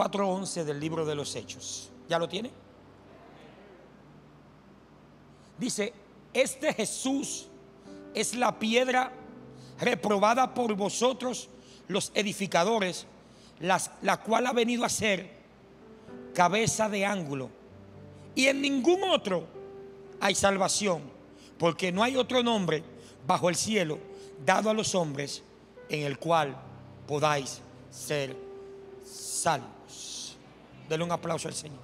4.11 del libro de los Hechos. ¿Ya lo tiene? Dice, este Jesús es la piedra reprobada por vosotros los edificadores, las- la cual ha venido a ser cabeza de ángulo. Y en ningún otro hay salvación, porque no hay otro nombre bajo el cielo dado a los hombres en el cual podáis ser salvos. Denle un aplauso al Señor.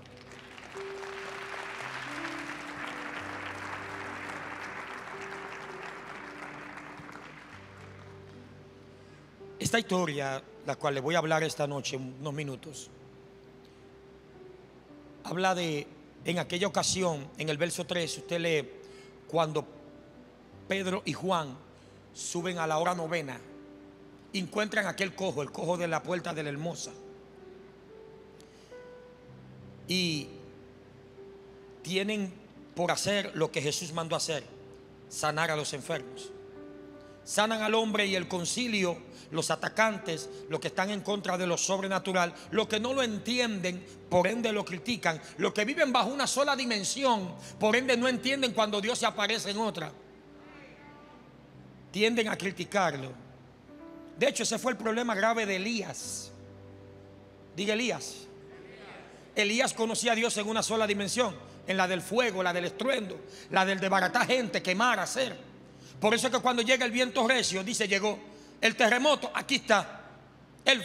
Esta historia, la cual le voy a hablar esta noche, unos minutos, habla de, en aquella ocasión, en el verso 3, usted lee, cuando Pedro y Juan suben a la hora novena, encuentran aquel cojo, el cojo de la puerta de la hermosa. Y tienen por hacer lo que Jesús mandó hacer, sanar a los enfermos. Sanan al hombre y el concilio, los atacantes, los que están en contra de lo sobrenatural, los que no lo entienden, por ende lo critican, los que viven bajo una sola dimensión, por ende no entienden cuando Dios se aparece en otra, tienden a criticarlo. De hecho, ese fue el problema grave de Elías. Diga Elías. Elías conocía a Dios en una sola dimensión, en la del fuego, la del estruendo, la del desbaratar gente, quemar, hacer. Por eso es que cuando llega el viento recio, dice, llegó el terremoto, aquí está. El,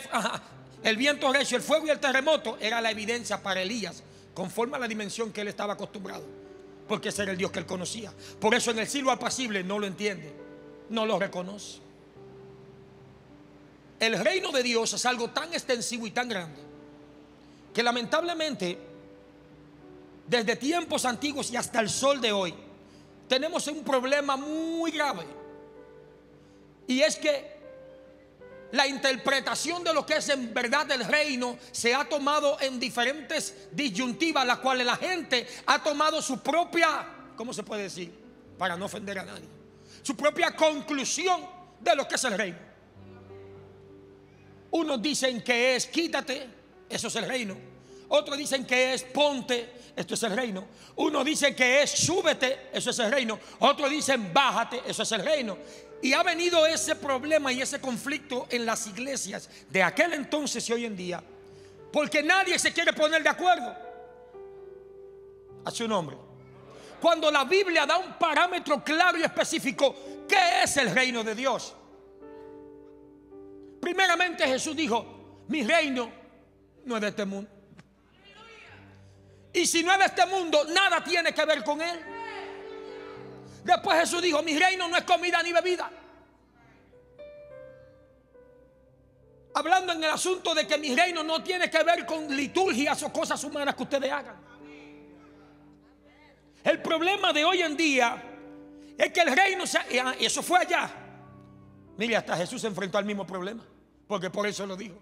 el viento recio, el fuego y el terremoto era la evidencia para Elías, conforme a la dimensión que él estaba acostumbrado. Porque ese era el Dios que él conocía. Por eso en el siglo apacible no lo entiende, no lo reconoce. El reino de Dios es algo tan extensivo y tan grande que lamentablemente desde tiempos antiguos y hasta el sol de hoy tenemos un problema muy grave. Y es que la interpretación de lo que es en verdad el reino se ha tomado en diferentes disyuntivas, las cuales la gente ha tomado su propia, ¿cómo se puede decir? Para no ofender a nadie. Su propia conclusión de lo que es el reino. Unos dicen que es quítate, eso es el reino. Otros dicen que es ponte, esto es el reino. Unos dicen que es súbete, eso es el reino. Otros dicen bájate, eso es el reino. Y ha venido ese problema y ese conflicto en las iglesias de aquel entonces y hoy en día. Porque nadie se quiere poner de acuerdo. A su nombre. Cuando la Biblia da un parámetro claro y específico, ¿qué es el reino de Dios? Primeramente Jesús dijo, mi reino no es de este mundo. Y si no es de este mundo, nada tiene que ver con él. Después Jesús dijo, mi reino no es comida ni bebida. Hablando en el asunto de que mi reino no tiene que ver con liturgias o cosas humanas que ustedes hagan. El problema de hoy en día es que el reino, se, y eso fue allá. Mire, hasta Jesús se enfrentó al mismo problema, porque por eso lo dijo.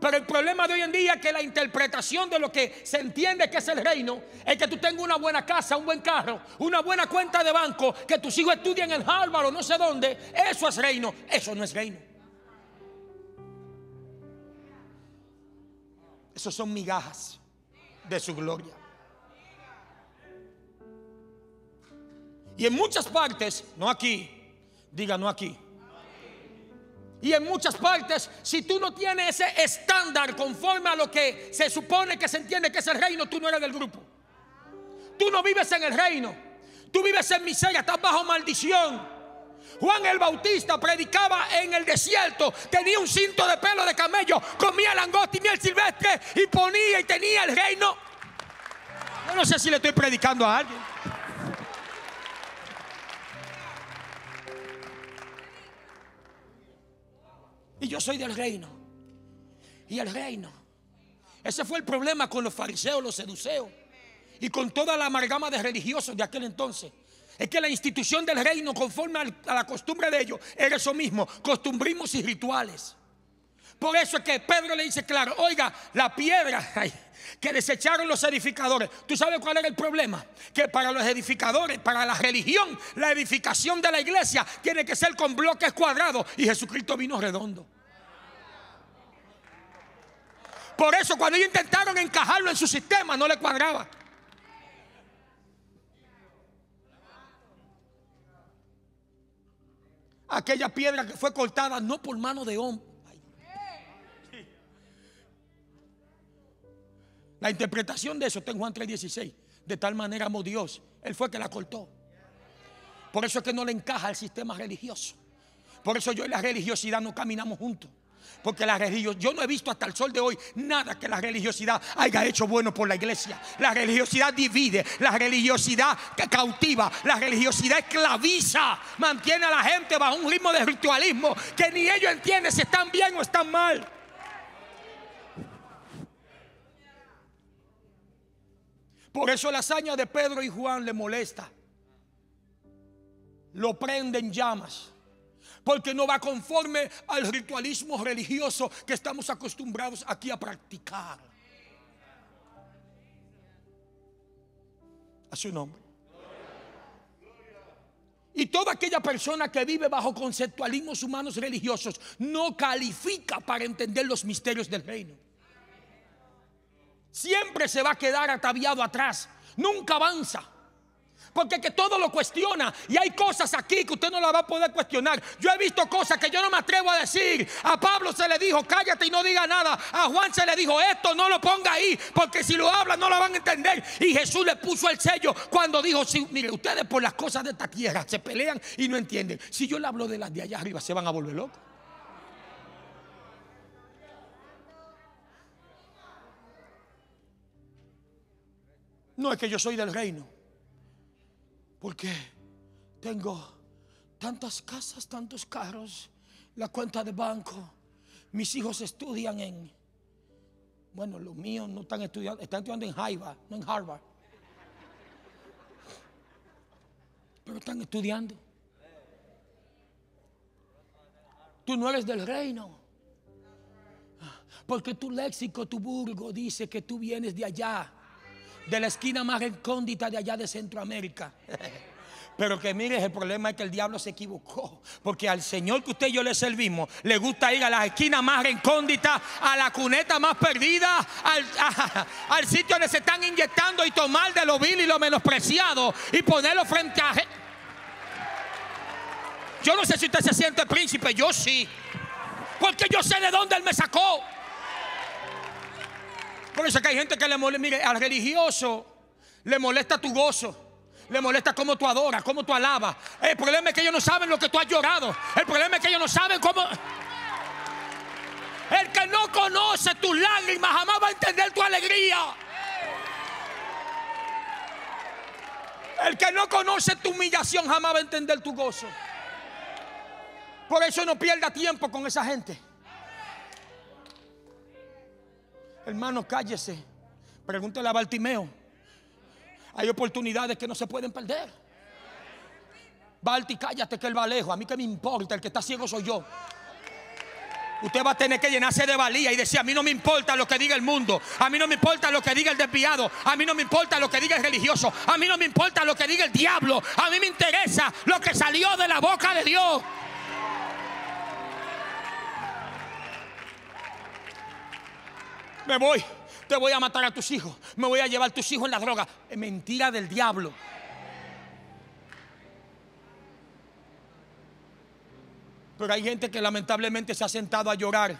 Pero el problema de hoy en día es que la interpretación de lo que se entiende que es el reino es que tú tengas una buena casa, un buen carro, una buena cuenta de banco, que tus hijos estudien en Harvard o no sé dónde. Eso es reino. Eso no es reino. Esos son migajas de su gloria. Y en muchas partes, no aquí, diga no aquí. Y en muchas partes, si tú no tienes ese estándar conforme a lo que se supone que se entiende que es el reino, tú no eres del grupo. Tú no vives en el reino. Tú vives en miseria, estás bajo maldición. Juan el Bautista predicaba en el desierto, tenía un cinto de pelo de camello, comía langosta y miel silvestre y ponía y tenía el reino. Yo no sé si le estoy predicando a alguien. Y yo soy del reino. Y el reino. Ese fue el problema con los fariseos, los seduceos. Y con toda la amalgama de religiosos de aquel entonces. Es que la institución del reino, conforme a la costumbre de ellos, era eso mismo, costumbrismos y rituales. Por eso es que Pedro le dice claro, oiga, la piedra que desecharon los edificadores. ¿Tú sabes cuál era el problema? Que para los edificadores, para la religión, la edificación de la iglesia tiene que ser con bloques cuadrados y Jesucristo vino redondo. Por eso cuando ellos intentaron encajarlo en su sistema no le cuadraba. Aquella piedra que fue cortada no por mano de hombre. La interpretación de eso está en Juan 3:16. De tal manera amó Dios. Él fue que la cortó. Por eso es que no le encaja al sistema religioso. Por eso yo y la religiosidad no caminamos juntos. Porque la religiosidad, yo no he visto hasta el sol de hoy nada que la religiosidad haya hecho bueno por la iglesia. La religiosidad divide, la religiosidad cautiva, la religiosidad esclaviza, mantiene a la gente bajo un ritmo de ritualismo que ni ellos entienden si están bien o están mal. Por eso la hazaña de Pedro y Juan le molesta. Lo prenden llamas porque no va conforme al ritualismo religioso que estamos acostumbrados aquí a practicar. A su nombre. Y toda aquella persona que vive bajo conceptualismos humanos religiosos no califica para entender los misterios del reino. Siempre se va a quedar ataviado atrás, nunca avanza. Porque que todo lo cuestiona. Y hay cosas aquí que usted no la va a poder cuestionar. Yo he visto cosas que yo no me atrevo a decir. A Pablo se le dijo, cállate y no diga nada. A Juan se le dijo, esto no lo ponga ahí. Porque si lo habla no lo van a entender. Y Jesús le puso el sello cuando dijo, si, mire, ustedes por las cosas de esta tierra se pelean y no entienden. Si yo le hablo de las de allá arriba, se van a volver locos. No es que yo soy del reino. Porque tengo tantas casas, tantos carros, la cuenta de banco. Mis hijos estudian en, bueno, los míos no están estudiando, están estudiando en Harvard, no en Harvard. Pero están estudiando. Tú no eres del reino. Porque tu léxico, tu burgo dice que tú vienes de allá de la esquina más recóndita de allá de Centroamérica. Pero que mire, el problema es que el diablo se equivocó. Porque al Señor que usted y yo le servimos, le gusta ir a la esquina más recóndita, a la cuneta más perdida, al, sitio donde se están inyectando y tomar de lo vil y lo menospreciado y ponerlo frente a. Yo no sé si usted se siente príncipe, yo sí. Porque yo sé de dónde Él me sacó. Por eso que hay gente que le molesta, mire, al religioso le molesta tu gozo. Le molesta cómo tú adoras, cómo tú alabas. El problema es que ellos no saben lo que tú has llorado. El problema es que ellos no saben cómo... El que no conoce tus lágrimas jamás va a entender tu alegría. El que no conoce tu humillación jamás va a entender tu gozo. Por eso no pierda tiempo con esa gente. Hermano, cállese. Pregúntele a Baltimeo. Hay oportunidades que no se pueden perder. Balti, cállate que él va lejos. A mí que me importa, el que está ciego soy yo. Usted va a tener que llenarse de valía y decir, a mí no me importa lo que diga el mundo, a mí no me importa lo que diga el desviado, a mí no me importa lo que diga el religioso, a mí no me importa lo que diga el diablo, a mí me interesa lo que salió de la boca de Dios. Me voy, te voy a matar a tus hijos, me voy a llevar a tus hijos en la droga. Mentira del diablo. Pero hay gente que lamentablemente se ha sentado a llorar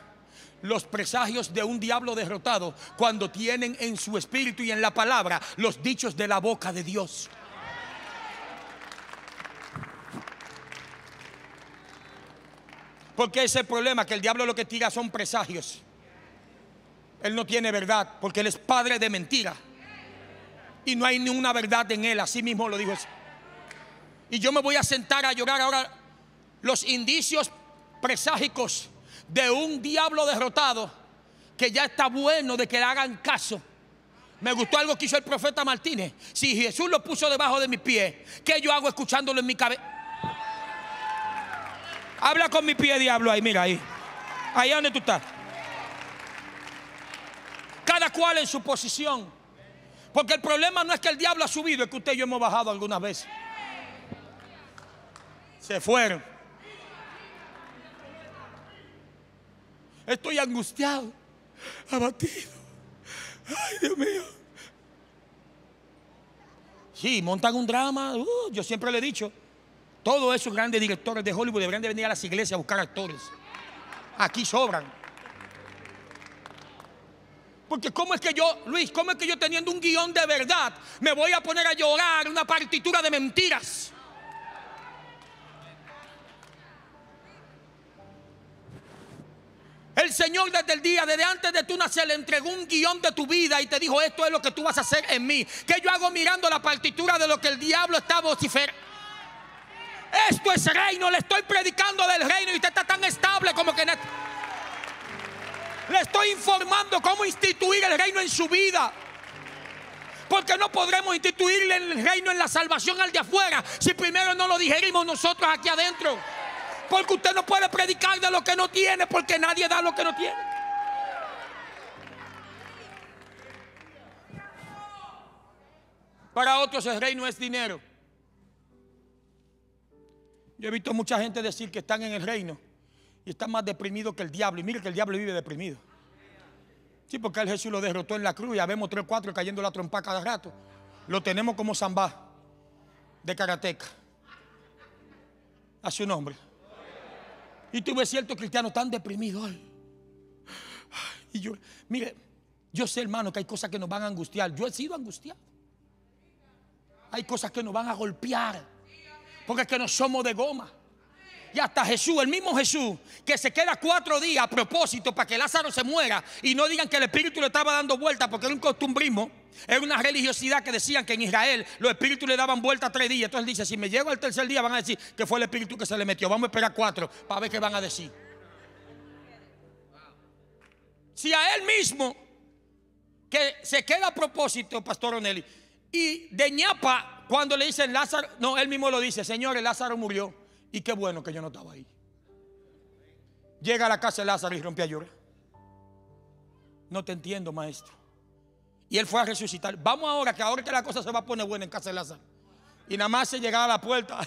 los presagios de un diablo derrotado cuando tienen en su espíritu y en la palabra los dichos de la boca de Dios. Porque ese problema que el diablo lo que tira son presagios. Él no tiene verdad porque Él es padre de mentira. Y no hay ninguna verdad en Él, así mismo lo dijo. Y yo me voy a sentar a llorar ahora los indicios preságicos de un diablo derrotado que ya está bueno de que le hagan caso. Me gustó algo que hizo el profeta Martínez. Si Jesús lo puso debajo de mi pie, ¿qué yo hago escuchándolo en mi cabeza? Habla con mi pie, diablo, ahí, mira ahí. Ahí donde tú estás cada cual en su posición. Porque el problema no es que el diablo ha subido, es que usted y yo hemos bajado algunas veces. Se fueron. Estoy angustiado. abatido. Ay, Dios mío. Sí, montan un drama. Uh, yo siempre le he dicho, todos esos grandes directores de Hollywood deberían de venir a las iglesias a buscar actores. Aquí sobran. Porque cómo es que yo, Luis, cómo es que yo teniendo un guion de verdad me voy a poner a llorar una partitura de mentiras? El Señor desde el día, desde antes de tu nacer, le entregó un guion de tu vida y te dijo, esto es lo que tú vas a hacer en mí. Que yo hago mirando la partitura de lo que el diablo está vociferando. Esto es reino, le estoy predicando del reino y usted está tan estable como que... Le estoy informando cómo instituir el reino en su vida. Porque no podremos instituir el reino en la salvación al de afuera si primero no lo digerimos nosotros aquí adentro. Porque usted no puede predicar de lo que no tiene porque nadie da lo que no tiene. Para otros el reino es dinero. Yo he visto mucha gente decir que están en el reino y están más deprimidos que el diablo. Y mire que el diablo vive deprimido. Sí, porque el Jesús lo derrotó en la cruz ya vemos tres o cuatro cayendo la trompa cada rato. Lo tenemos como zambá de karateca. A su nombre. Y tú ves ciertos cristianos tan deprimidos. Y yo, mire, yo sé, hermano, que hay cosas que nos van a angustiar. Yo he sido angustiado. Hay cosas que nos van a golpear. Porque es que no somos de goma. Y hasta Jesús, el mismo Jesús, que se queda cuatro días a propósito para que Lázaro se muera y no digan que el espíritu le estaba dando vuelta porque era un costumbrismo, era una religiosidad que decían que en Israel los espíritus le daban vuelta tres días. Entonces dice, si me llego al tercer día van a decir que fue el espíritu que se le metió. Vamos a esperar cuatro para ver qué van a decir. Si a él mismo, que se queda a propósito, Pastor Onelli, y de ñapa, cuando le dicen Lázaro, no, él mismo lo dice, Señor, Lázaro murió. Y qué bueno que yo no estaba ahí. Llega a la casa de Lázaro y rompe a llorar. No te entiendo, maestro. Y él fue a resucitar. Vamos ahora, que ahora que la cosa se va a poner buena en casa de Lázaro. Y nada más se llegaba a la puerta.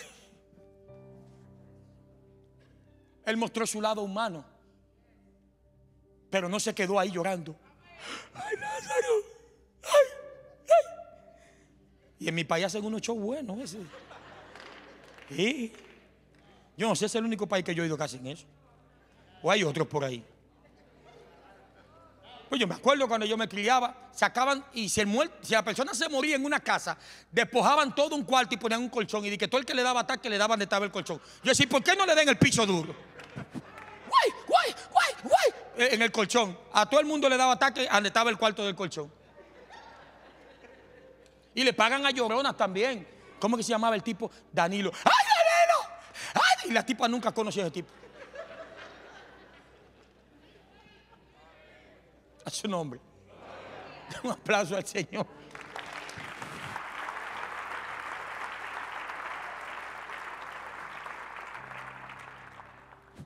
Él mostró su lado humano. Pero no se quedó ahí llorando. Ay, Lázaro. Ay, ay. Y en mi país hacen unos shows buenos. Ese. Sí. Yo no sé, es el único país que yo he ido casi en eso. O hay otros por ahí. Pues yo me acuerdo cuando yo me criaba, sacaban y si, el si la persona se moría en una casa, despojaban todo un cuarto y ponían un colchón. Y de que todo el que le daba ataque le daban de estaba el colchón. Yo decía, ¿por qué no le den el piso duro? ¡Guay, guay, guay, guay! En el colchón. A todo el mundo le daba ataque donde estaba el cuarto del colchón. Y le pagan a lloronas también. ¿Cómo que se llamaba el tipo? Danilo. ¡Ay, Danilo! ¡Ay! Y la tipa nunca conoció a ese tipo. A su nombre. Un aplauso al Señor.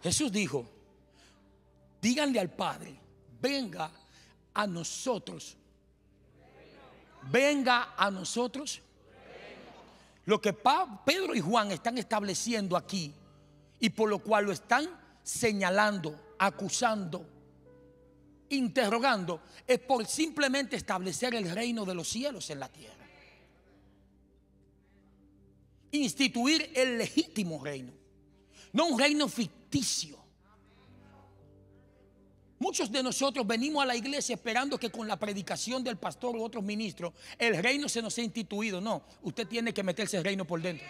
Jesús dijo, díganle al Padre, venga a nosotros. Venga a nosotros. Lo que Pedro y Juan están estableciendo aquí y por lo cual lo están señalando, acusando, interrogando, es por simplemente establecer el reino de los cielos en la tierra. Instituir el legítimo reino, no un reino ficticio. Muchos de nosotros venimos a la iglesia esperando que con la predicación del pastor u otros ministros el reino se nos sea instituido. No, usted tiene que meterse el reino por dentro.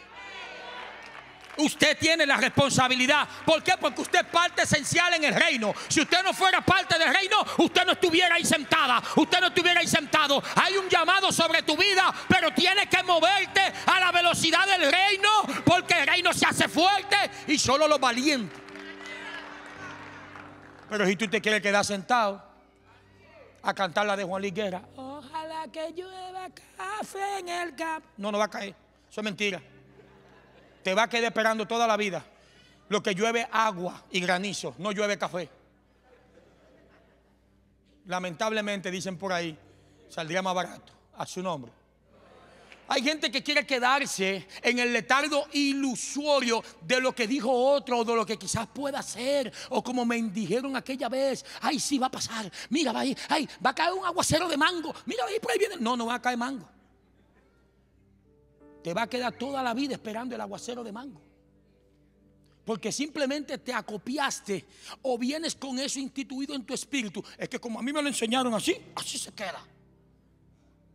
Usted tiene la responsabilidad. ¿Por qué? Porque usted es parte esencial en el reino. Si usted no fuera parte del reino, usted no estuviera ahí sentada. Usted no estuviera ahí sentado. Hay un llamado sobre tu vida, pero tienes que moverte a la velocidad del reino, porque el reino se hace fuerte y solo los valientes. Pero si tú te quieres quedar sentado a cantar la de Juan Liguera, ojalá que llueva café en el campo. No, no va a caer. Eso es mentira te va a quedar esperando toda la vida. Lo que llueve agua y granizo, no llueve café. Lamentablemente, dicen por ahí, saldría más barato a su nombre. Hay gente que quiere quedarse en el letargo ilusorio de lo que dijo otro o de lo que quizás pueda ser. O como me dijeron aquella vez, ay, sí va a pasar. Mira, va ahí, ay, va a caer un aguacero de mango. Mira, ahí por ahí viene. No, no va a caer mango. Te va a quedar toda la vida esperando el aguacero de mango. Porque simplemente te acopiaste o vienes con eso instituido en tu espíritu. Es que como a mí me lo enseñaron así, así se queda.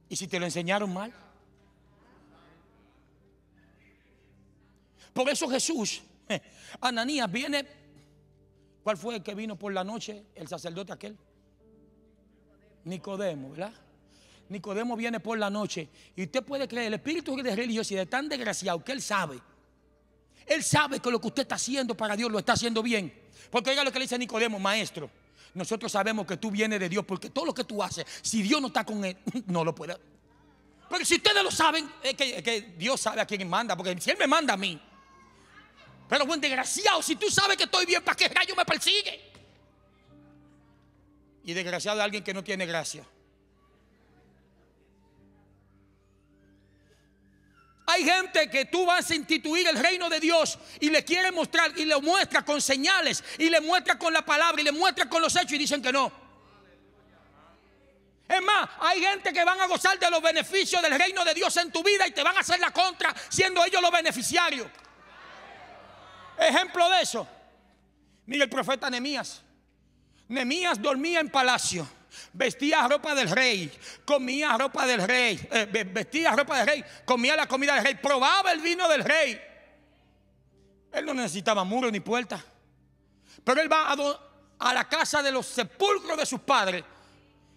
¿Y si te lo enseñaron mal? Por eso Jesús, Ananías viene. ¿Cuál fue el que vino por la noche? El sacerdote aquel. Nicodemo, ¿verdad? Nicodemo viene por la noche. Y usted puede creer, el espíritu de religiosidad es tan desgraciado que él sabe. Él sabe que lo que usted está haciendo para Dios lo está haciendo bien. Porque oiga lo que le dice Nicodemo, maestro. Nosotros sabemos que tú vienes de Dios porque todo lo que tú haces, si Dios no está con él, no lo puede. Pero si ustedes lo saben, es que, es Dios sabe a quién manda. Porque si Él me manda a mí, pero buen desgraciado, si tú sabes que estoy bien, ¿para qué rayo me persigue? Y desgraciado de alguien que no tiene gracia. Hay gente que tú vas a instituir el reino de Dios y le quiere mostrar y le muestra con señales y le muestra con la palabra y le muestra con los hechos y dicen que no. Es más, hay gente que van a gozar de los beneficios del reino de Dios en tu vida y te van a hacer la contra siendo ellos los beneficiarios. Ejemplo de eso. Mira el profeta Nemías. Nemías dormía en palacio. Vestía ropa del rey, comía ropa del rey, eh, vestía ropa del rey, comía la comida del rey, probaba el vino del rey. Él no necesitaba muro ni puerta. Pero él va a, la casa de los sepulcros de sus padres.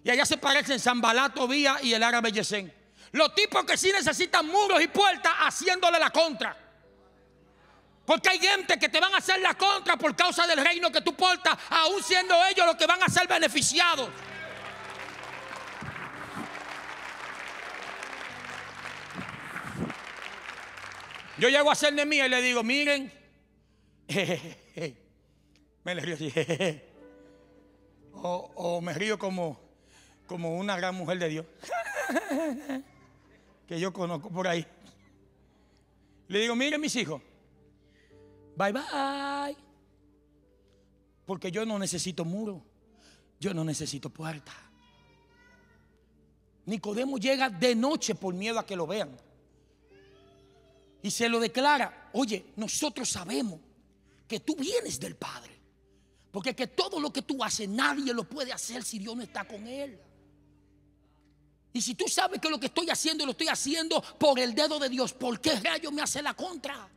Y allá se parecen Zambalato, Vía y el árabe Yesen. Los tipos que sí necesitan muros y puertas haciéndole la contra. Porque hay gente que te van a hacer la contra por causa del reino que tú portas, aún siendo ellos los que van a ser beneficiados. Yo llego a ser de mía y le digo, miren, me río así, o, o, me río como, como una gran mujer de Dios, que yo conozco por ahí. Le digo, miren mis hijos, Bye bye. Porque yo no necesito muro. Yo no necesito puerta. Nicodemo llega de noche por miedo a que lo vean. Y se lo declara, oye, nosotros sabemos que tú vienes del Padre. Porque que todo lo que tú haces nadie lo puede hacer si Dios no está con él. Y si tú sabes que lo que estoy haciendo lo estoy haciendo por el dedo de Dios, ¿por qué rayo me hace la contra?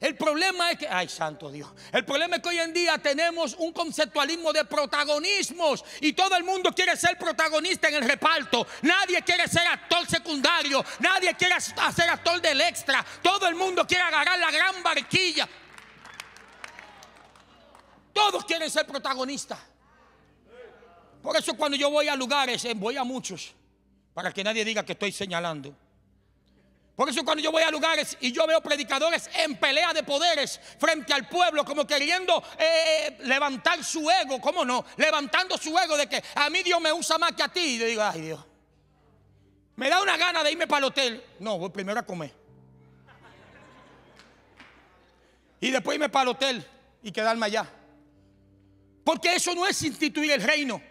El problema es que, ay santo Dios, el problema es que hoy en día tenemos un conceptualismo de protagonismos y todo el mundo quiere ser protagonista en el reparto. Nadie quiere ser actor secundario, nadie quiere ser actor del extra. Todo el mundo quiere agarrar la gran barquilla. Todos quieren ser protagonistas. Por eso cuando yo voy a lugares, eh, voy a muchos, para que nadie diga que estoy señalando. Por eso cuando yo voy a lugares y yo veo predicadores en pelea de poderes frente al pueblo, como queriendo eh, eh, levantar su ego, ¿cómo no? Levantando su ego de que a mí Dios me usa más que a ti. Y yo digo, ay Dios, me da una gana de irme para el hotel. No, voy primero a comer. Y después irme para el hotel y quedarme allá. Porque eso no es instituir el reino.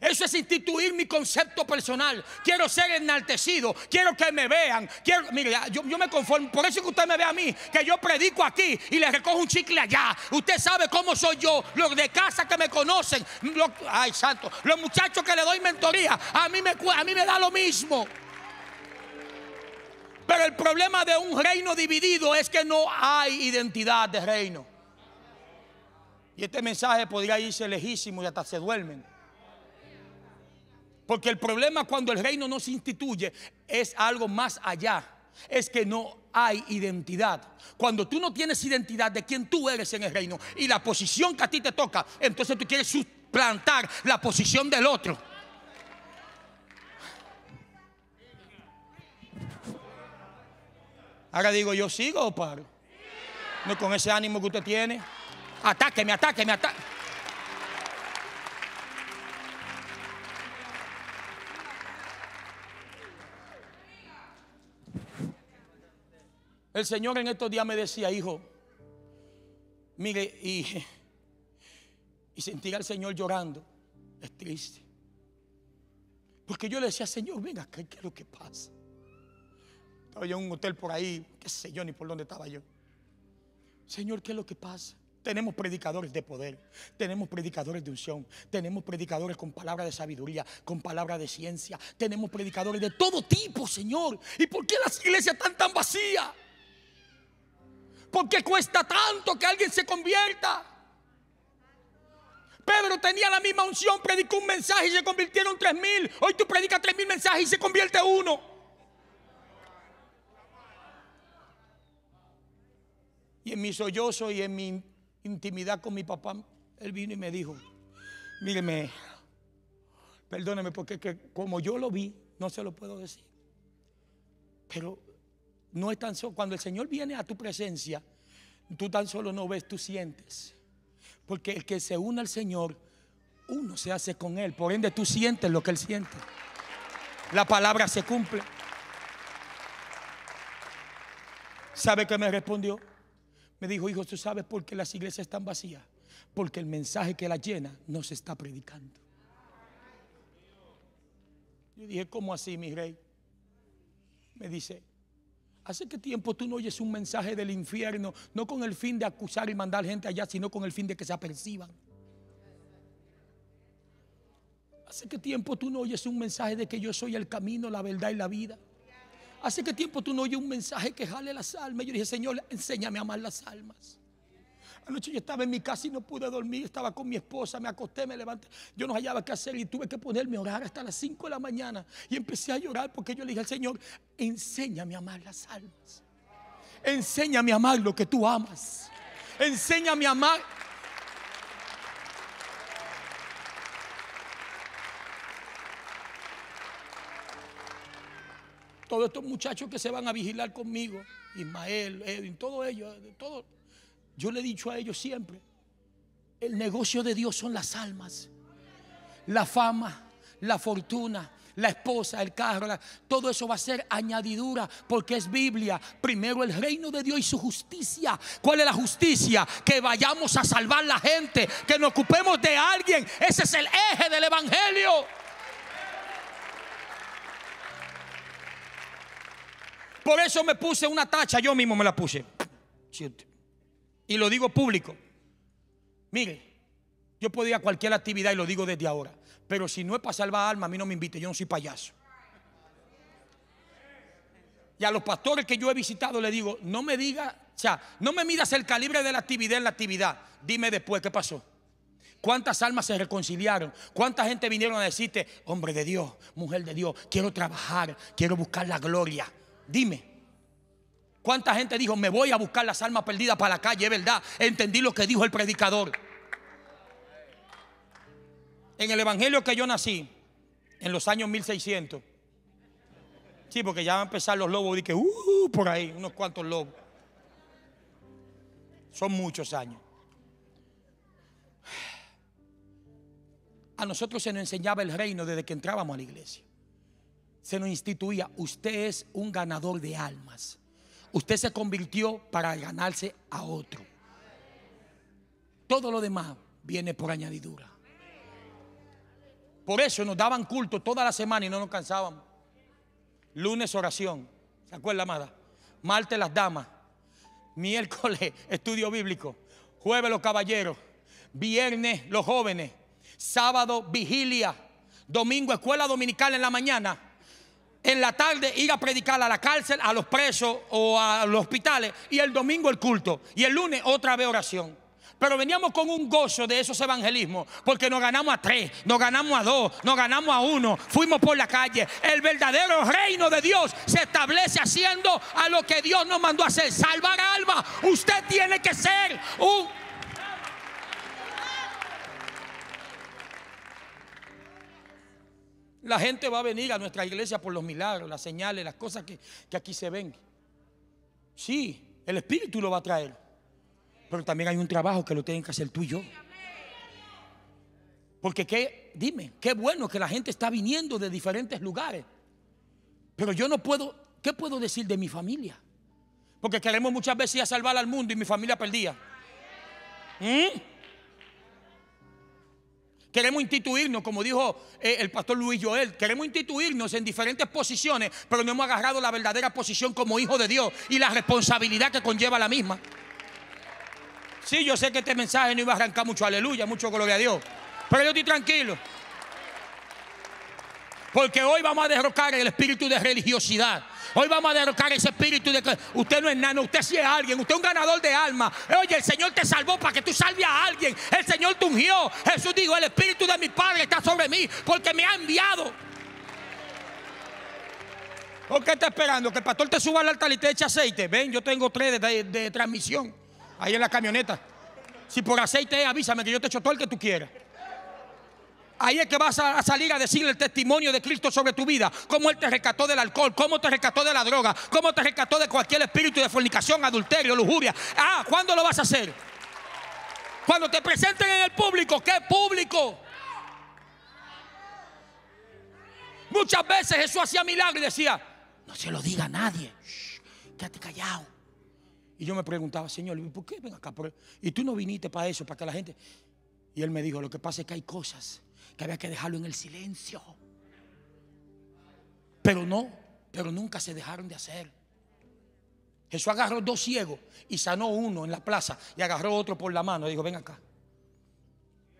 Eso es instituir mi concepto personal. Quiero ser enaltecido. Quiero que me vean. Quiero, mire, yo, me conformo. Por eso que usted me ve a mí, que yo predico aquí y le recojo un chicle allá. Usted sabe cómo soy yo. Los de casa que me conocen. ay, santo. Los muchachos que le doy mentoría. A mí, me, a mí me da lo mismo. Pero el problema de un reino dividido es que no hay identidad de reino. Y este mensaje podría irse lejísimo y hasta se duermen. Porque el problema cuando el reino no se instituye es algo más allá. Es que no hay identidad. Cuando tú no tienes identidad de quién tú eres en el reino y la posición que a ti te toca, entonces tú quieres suplantar la posición del otro. Ahora digo, ¿yo sigo o paro? No con ese ánimo que usted tiene. Atáqueme, atáqueme, atáqueme. El Señor en estos días me decía, hijo, mire, y, y sentir al Señor llorando es triste. Porque yo le decía, Señor, venga acá, ¿qué es lo que pasa? Estaba yo en un hotel por ahí, qué sé yo ni por dónde estaba yo. Señor, ¿qué es lo que pasa? Tenemos predicadores de poder, tenemos predicadores de unción, tenemos predicadores con palabra de sabiduría, con palabra de ciencia, tenemos predicadores de todo tipo, Señor. ¿Y por qué las iglesias están tan vacías? ¿Por qué cuesta tanto que alguien se convierta? Pedro tenía la misma unción, predicó un mensaje y se convirtieron tres mil. Hoy tú predicas tres mil mensajes y se convierte uno. Y en mi sollozo y en mi intimidad con mi papá, él vino y me dijo, míreme, perdóneme porque que como yo lo vi, no se lo puedo decir. Pero no es tan solo, cuando el Señor viene a tu presencia, tú tan solo no ves, tú sientes. Porque el que se une al Señor, uno se hace con Él. Por ende, tú sientes lo que Él siente. La palabra se cumple. ¿Sabe qué me respondió? Me dijo, hijo, ¿tú sabes por qué las iglesias están vacías? Porque el mensaje que la llena no se está predicando. Yo dije, ¿cómo así, mi rey? Me dice, ¿hace qué tiempo tú no oyes un mensaje del infierno, no con el fin de acusar y mandar gente allá, sino con el fin de que se aperciban? ¿Hace qué tiempo tú no oyes un mensaje de que yo soy el camino, la verdad y la vida? ¿Hace qué tiempo tú no oyes un mensaje que jale las almas? Yo dije, Señor, enséñame a amar las almas. Anoche yo estaba en mi casa y no pude dormir, estaba con mi esposa, me acosté, me levanté. Yo no hallaba qué hacer y tuve que ponerme a orar hasta las 5 de la mañana. Y empecé a llorar porque yo le dije al Señor, enséñame a amar las almas. Enséñame a amar lo que tú amas. Enséñame a amar. Todos estos muchachos que se van a vigilar conmigo, Ismael, Edwin, todos ellos, todo. Yo le he dicho a ellos siempre, el negocio de Dios son las almas, la fama, la fortuna, la esposa, el carro, todo eso va a ser añadidura porque es Biblia. Primero el reino de Dios y su justicia. ¿Cuál es la justicia? Que vayamos a salvar la gente, que nos ocupemos de alguien. Ese es el eje del Evangelio. Por eso me puse una tacha, yo mismo me la puse. Y lo digo público. Mire, yo puedo ir a cualquier actividad y lo digo desde ahora. Pero si no es para salvar alma, a mí no me invite, yo no soy payaso. Y a los pastores que yo he visitado le digo, no me diga, o sea, no me midas el calibre de la actividad en la actividad. Dime después qué pasó. ¿Cuántas almas se reconciliaron? ¿Cuánta gente vinieron a decirte, hombre de Dios, mujer de Dios, quiero trabajar, quiero buscar la gloria? Dime. ¿Cuánta gente dijo, me voy a buscar las almas perdidas para la calle? Es verdad, entendí lo que dijo el predicador. En el evangelio que yo nací, en los años 1600, sí, porque ya van a empezar los lobos, que, uh, por ahí, unos cuantos lobos. Son muchos años. A nosotros se nos enseñaba el reino desde que entrábamos a la iglesia se nos instituía, usted es un ganador de almas. Usted se convirtió para ganarse a otro. Todo lo demás viene por añadidura. Por eso nos daban culto toda la semana y no nos cansábamos. Lunes oración, ¿se acuerda, amada? Martes las damas, miércoles estudio bíblico, jueves los caballeros, viernes los jóvenes, sábado vigilia, domingo escuela dominical en la mañana en la tarde ir a predicar a la cárcel, a los presos o a los hospitales y el domingo el culto y el lunes otra vez oración. Pero veníamos con un gozo de esos evangelismos, porque nos ganamos a tres, nos ganamos a dos, nos ganamos a uno, fuimos por la calle. El verdadero reino de Dios se establece haciendo a lo que Dios nos mandó a hacer, salvar alma. Usted tiene que ser un La gente va a venir a nuestra iglesia por los milagros, las señales, las cosas que, aquí se ven. Sí, el Espíritu lo va a traer. Pero también hay un trabajo que lo tienen que hacer tú y yo. Porque qué, dime, qué bueno que la gente está viniendo de diferentes lugares. Pero yo no puedo, ¿qué puedo decir de mi familia? Porque queremos muchas veces ir a salvar al mundo y mi familia perdía. ¿Mm? Queremos instituirnos, como dijo eh, el pastor Luis Joel, queremos instituirnos en diferentes posiciones, pero no hemos agarrado la verdadera posición como hijo de Dios y la responsabilidad que conlleva la misma. Sí, yo sé que este mensaje no iba a arrancar mucho aleluya, mucho gloria a Dios, pero yo estoy tranquilo. Porque hoy vamos a derrocar el espíritu de religiosidad. Hoy vamos a derrocar ese espíritu de que usted no es nano, usted sí es alguien, usted es un ganador de alma. Oye, el Señor te salvó para que tú salves a alguien. El Señor te ungió. Jesús dijo, el espíritu de mi Padre está sobre mí porque me ha enviado. ¿Por qué está esperando? Que el pastor te suba al altar y te eche aceite. Ven, yo tengo tres de, de transmisión ahí en la camioneta. Si por aceite avísame que yo te echo todo el que tú quieras. Ahí es que vas a salir a decirle el testimonio de Cristo sobre tu vida. Cómo Él te rescató del alcohol, cómo te rescató de la droga, cómo te rescató de cualquier espíritu de fornicación, adulterio, lujuria. Ah, ¿cuándo lo vas a hacer? Cuando te presenten en el público. ¿Qué público? Muchas veces Jesús hacía milagros y decía, no se lo diga a nadie. quédate callado. Y yo me preguntaba, Señor, ¿por qué ven acá? Y tú no viniste para eso, para que la gente... Y él me dijo, lo que pasa es que hay cosas que había que dejarlo en el silencio. Pero no, pero nunca se dejaron de hacer. Jesús agarró dos ciegos y sanó uno en la plaza y agarró otro por la mano y dijo, ven acá.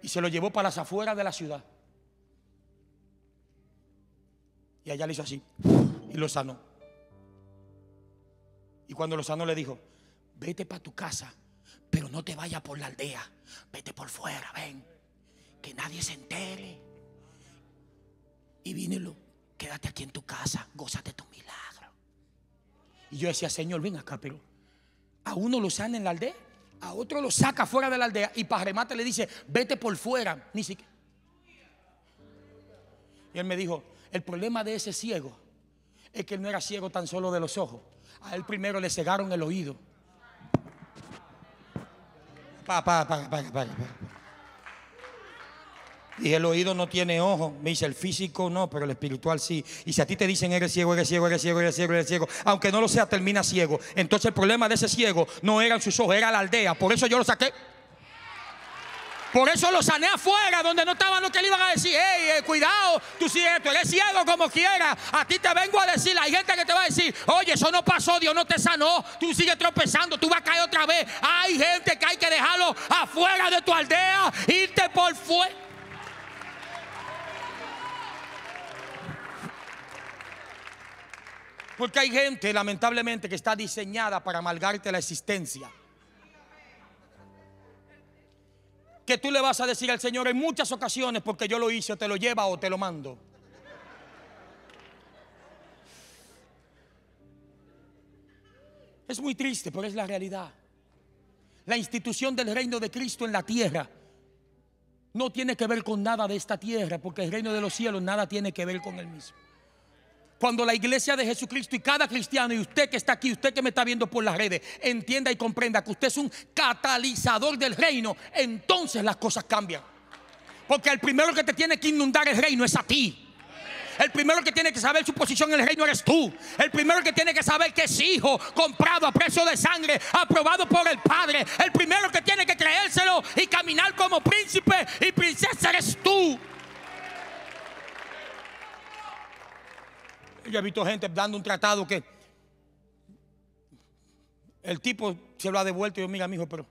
Y se lo llevó para las afueras de la ciudad. Y allá le hizo así y lo sanó. Y cuando lo sanó le dijo, vete para tu casa, pero no te vayas por la aldea, vete por fuera, ven que nadie se entere. Y vínelo, quédate aquí en tu casa, gózate tu milagro. Y yo decía, Señor, ven acá, pero a uno lo sana en la aldea, a otro lo saca fuera de la aldea y para remate le dice, vete por fuera, ni siquiera. Y él me dijo, el problema de ese ciego es que él no era ciego tan solo de los ojos. A él primero le cegaron el oído. Pa, pa, pa, pa, pa. Y el oído no tiene ojo. Me dice, el físico no, pero el espiritual sí. Y si a ti te dicen, eres ciego, eres ciego, eres ciego, eres ciego, eres ciego, aunque no lo sea, termina ciego. Entonces el problema de ese ciego no eran sus ojos, era la aldea. Por eso yo lo saqué. Por eso lo sané afuera, donde no estaban lo que le iban a decir. Hey, eh, cuidado, tú sí tú eres ciego como quieras. A ti te vengo a decir. Hay gente que te va a decir, oye, eso no pasó, Dios no te sanó. Tú sigues tropezando, tú vas a caer otra vez. Hay gente que hay que dejarlo afuera de tu aldea, irte por fuera. Porque hay gente, lamentablemente, que está diseñada para amalgarte la existencia. Que tú le vas a decir al Señor en muchas ocasiones, porque yo lo hice, o te lo lleva o te lo mando. Es muy triste, pero es la realidad. La institución del reino de Cristo en la tierra no tiene que ver con nada de esta tierra, porque el reino de los cielos nada tiene que ver con el mismo. Cuando la iglesia de Jesucristo y cada cristiano y usted que está aquí, usted que me está viendo por las redes, entienda y comprenda que usted es un catalizador del reino, entonces las cosas cambian. Porque el primero que te tiene que inundar el reino es a ti. El primero que tiene que saber su posición en el reino eres tú. El primero que tiene que saber que es hijo, comprado a precio de sangre, aprobado por el Padre. El primero que tiene que creérselo y caminar como príncipe y princesa eres tú. Yo he visto gente dando un tratado que el tipo se lo ha devuelto y yo, mira, mi hijo, pero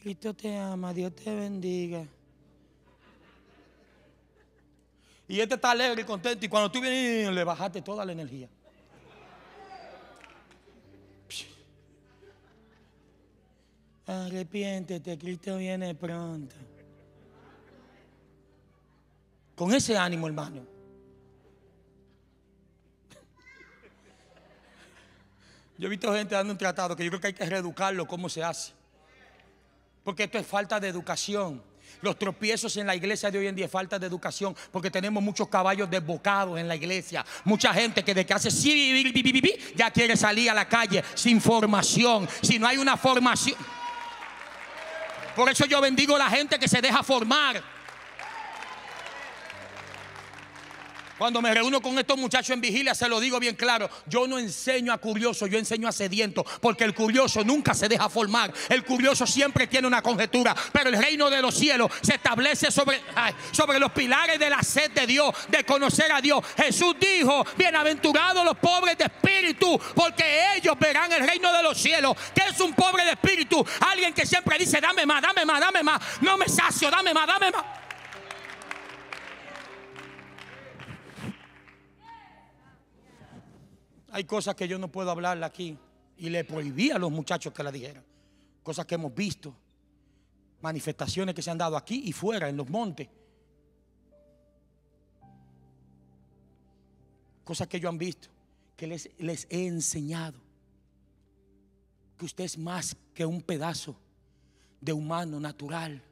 Cristo te ama, Dios te bendiga. Y este está alegre y contento. Y cuando tú vienes, le bajaste toda la energía. Arrepiéntete, Cristo viene pronto. Con ese ánimo, hermano. Yo he visto gente dando un tratado que yo creo que hay que reeducarlo, cómo se hace. Porque esto es falta de educación. Los tropiezos en la iglesia de hoy en día es falta de educación, porque tenemos muchos caballos desbocados en la iglesia. Mucha gente que de que hace ya quiere salir a la calle sin formación. Si no hay una formación. Por eso yo bendigo a la gente que se deja formar. Cuando me reúno con estos muchachos en vigilia, se lo digo bien claro. Yo no enseño a curioso, yo enseño a sediento. Porque el curioso nunca se deja formar. El curioso siempre tiene una conjetura. Pero el reino de los cielos se establece sobre, sobre los pilares de la sed de Dios, de conocer a Dios. Jesús dijo: Bienaventurados los pobres de espíritu, porque ellos verán el reino de los cielos. ¿Qué es un pobre de espíritu? Alguien que siempre dice: Dame más, dame más, dame más. No me sacio, dame más, dame más. Hay cosas que yo no puedo hablarle aquí y le prohibí a los muchachos que la dijeran. Cosas que hemos visto, manifestaciones que se han dado aquí y fuera, en los montes. Cosas que ellos han visto, que les, les he enseñado. Que usted es más que un pedazo de humano natural,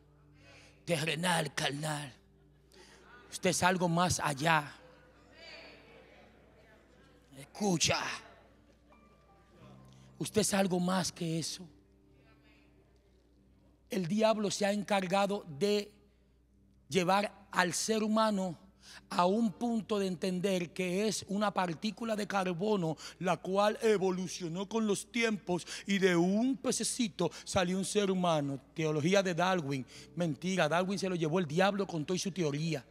terrenal, carnal. Usted es algo más allá Escucha. Usted es algo más que eso. El diablo se ha encargado de llevar al ser humano a un punto de entender que es una partícula de carbono la cual evolucionó con los tiempos y de un pececito salió un ser humano. Teología de Darwin. Mentira, Darwin se lo llevó el diablo con toda su teoría.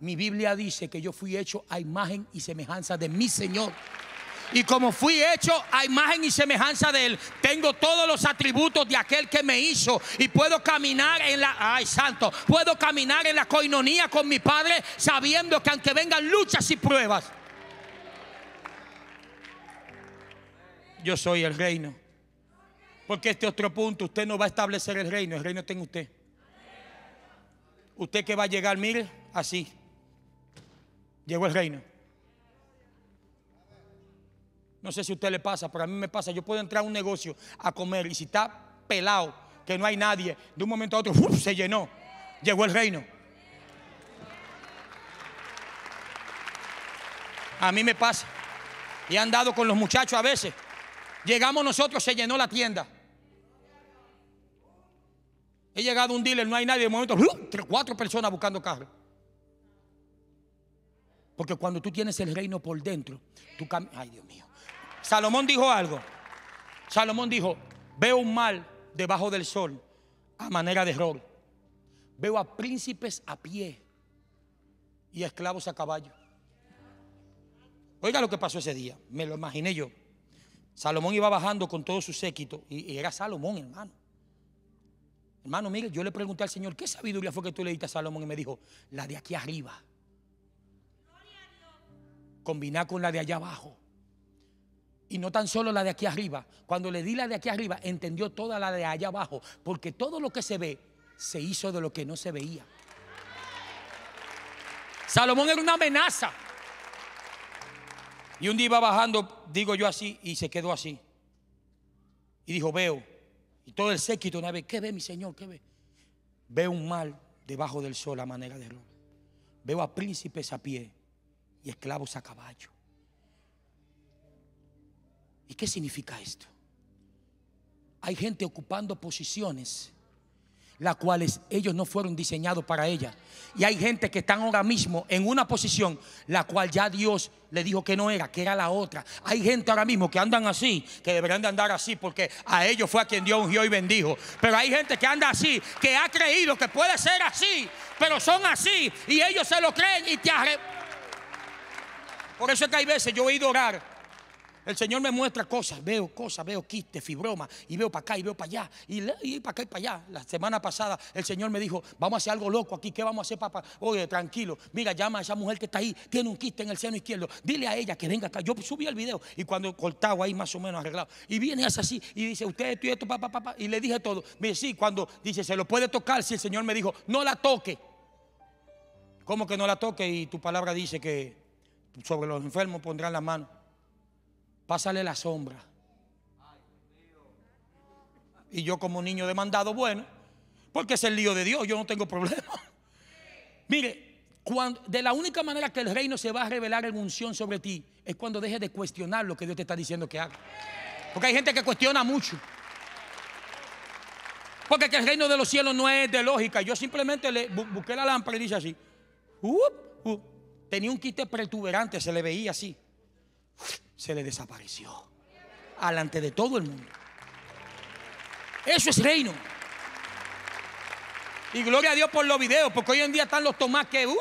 Mi Biblia dice que yo fui hecho a imagen y semejanza de mi Señor. Y como fui hecho a imagen y semejanza de Él, tengo todos los atributos de aquel que me hizo. Y puedo caminar en la, ay santo, puedo caminar en la coinonía con mi Padre sabiendo que aunque vengan luchas y pruebas, yo soy el reino. Porque este otro punto, usted no va a establecer el reino, el reino está en usted. Usted que va a llegar, mire, así. Llegó el reino. No sé si a usted le pasa, pero a mí me pasa. Yo puedo entrar a un negocio a comer y si está pelado, que no hay nadie, de un momento a otro se llenó. Llegó el reino. A mí me pasa. Y he andado con los muchachos a veces. Llegamos nosotros, se llenó la tienda. He llegado a un dealer, no hay nadie. De momento, cuatro personas buscando carro. Porque cuando tú tienes el reino por dentro, tú Ay, Dios mío. Salomón dijo algo. Salomón dijo: Veo un mal debajo del sol a manera de error. Veo a príncipes a pie y a esclavos a caballo. Oiga lo que pasó ese día. Me lo imaginé yo. Salomón iba bajando con todo su séquito y era Salomón, hermano. Hermano, mire, yo le pregunté al Señor, ¿qué sabiduría fue que tú le diste a Salomón? Y me dijo, la de aquí arriba combinar con la de allá abajo. Y no tan solo la de aquí arriba. Cuando le di la de aquí arriba, entendió toda la de allá abajo. Porque todo lo que se ve se hizo de lo que no se veía. Salomón era una amenaza. Y un día iba bajando, digo yo así, y se quedó así. Y dijo, veo. Y todo el séquito una vez, ¿qué ve mi Señor? ¿Qué ve? Veo un mal debajo del sol a manera de error. Veo a príncipes a pie y esclavos a caballo. ¿Y qué significa esto? Hay gente ocupando posiciones las cuales ellos no fueron diseñados para ella. Y hay gente que están ahora mismo en una posición la cual ya Dios le dijo que no era, que era la otra. Hay gente ahora mismo que andan así, que deberían de andar así porque a ellos fue a quien Dios ungió y bendijo. Pero hay gente que anda así, que ha creído que puede ser así, pero son así y ellos se lo creen y te por eso es que hay veces yo he ido a orar. El Señor me muestra cosas, veo cosas, veo quistes, fibroma, y veo para acá y veo para allá, y, para acá y para allá. La semana pasada el Señor me dijo, vamos a hacer algo loco aquí, ¿qué vamos a hacer, papá? Oye, tranquilo, mira, llama a esa mujer que está ahí, tiene un quiste en el seno izquierdo, dile a ella que venga acá. Yo subí el video y cuando cortado ahí más o menos arreglado, y viene así y dice, usted esto y esto, papá, papá, y le dije todo. Me sí, cuando dice, se lo puede tocar, si el Señor me dijo, no la toque. ¿Cómo que no la toque? Y tu palabra dice que sobre los enfermos pondrán la mano. Pásale la sombra. Y yo como niño demandado, bueno, porque es el lío de Dios, yo no tengo problema. Mire, de la única manera que el reino se va a revelar en unción sobre ti es cuando dejes de cuestionar lo que Dios te está diciendo que haga. Porque hay gente que cuestiona mucho. Porque que el reino de los cielos no es de lógica. Yo simplemente le bu- busqué la lámpara y dice así. Up, up. Tenía un quiste protuberante, se le veía así. Se le desapareció. Alante de todo el mundo. Eso es reino. Y gloria a Dios por los videos, porque hoy en día están los tomás que. uh.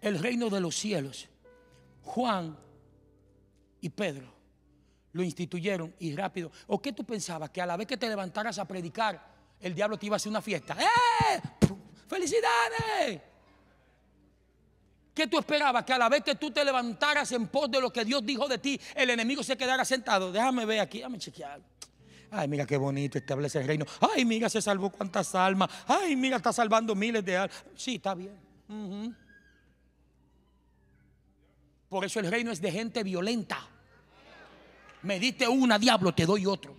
El reino de los cielos. Juan y Pedro lo instituyeron y rápido. ¿O qué tú pensabas? Que a la vez que te levantaras a predicar, el diablo te iba a hacer una fiesta. ¡Eh! ¡Felicidades! ¿Qué tú esperabas? Que a la vez que tú te levantaras en pos de lo que Dios dijo de ti, el enemigo se quedara sentado. Déjame ver aquí, déjame chequear. Ay, mira qué bonito establece el reino. Ay, mira, se salvó cuántas almas. Ay, mira, está salvando miles de almas. Sí, está bien. Por eso el reino es de gente violenta. Me diste una, diablo, te doy otro.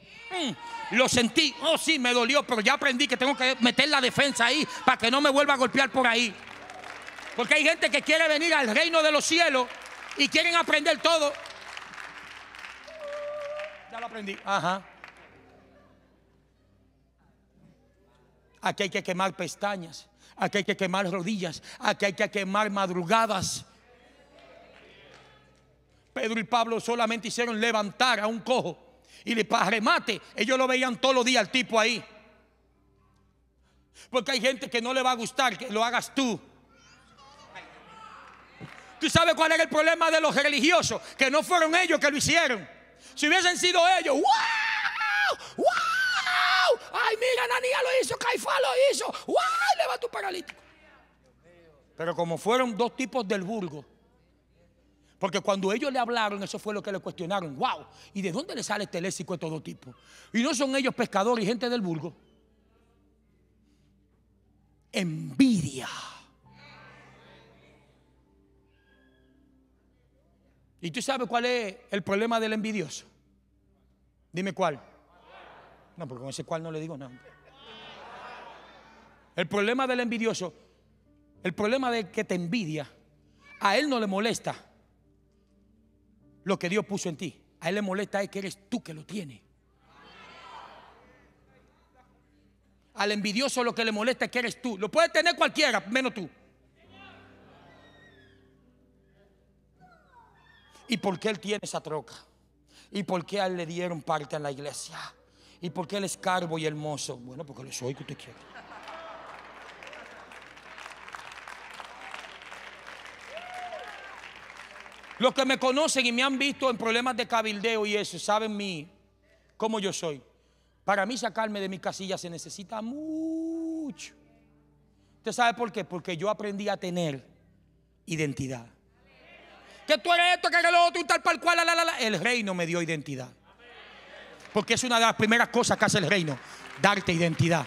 Lo sentí. Oh, sí, me dolió, pero ya aprendí que tengo que meter la defensa ahí para que no me vuelva a golpear por ahí. Porque hay gente que quiere venir al reino de los cielos y quieren aprender todo. Ya lo aprendí. Ajá. Aquí hay que quemar pestañas. Aquí hay que quemar rodillas. Aquí hay que quemar madrugadas. Pedro y Pablo solamente hicieron levantar a un cojo. Y le para remate, ellos lo veían todos los días al tipo ahí. Porque hay gente que no le va a gustar que lo hagas tú. ¿Tú sabes cuál era el problema de los religiosos? Que no fueron ellos que lo hicieron. Si hubiesen sido ellos, ¡wow! ¡wow! ¡Ay, mira, Nanía lo hizo, Caifás lo hizo! ¡wow! Levanta tu paralítico. Pero como fueron dos tipos del burgo, porque cuando ellos le hablaron, eso fue lo que le cuestionaron. ¡Wow! ¿Y de dónde le sale este léxico de todo tipo? Y no son ellos pescadores y gente del burgo. Envidia. ¿Y tú sabes cuál es el problema del envidioso? Dime cuál. No, porque con ese cual no le digo nada. El problema del envidioso, el problema de que te envidia, a él no le molesta lo que Dios puso en ti. A él le molesta es que eres tú que lo tienes. Al envidioso lo que le molesta es que eres tú. Lo puede tener cualquiera, menos tú. ¿Y por qué él tiene esa troca? ¿Y por qué a él le dieron parte en la iglesia? ¿Y por qué él es carbo y hermoso? Bueno, porque lo soy que usted quiere. Los que me conocen y me han visto en problemas de cabildeo y eso, saben mí, cómo yo soy. Para mí sacarme de mi casilla se necesita mucho. ¿Usted sabe por qué? Porque yo aprendí a tener identidad. Que tú eres esto, que eres lo otro, y tal, para cual, la, la, la. El reino me dio identidad. Porque es una de las primeras cosas que hace el reino, darte identidad.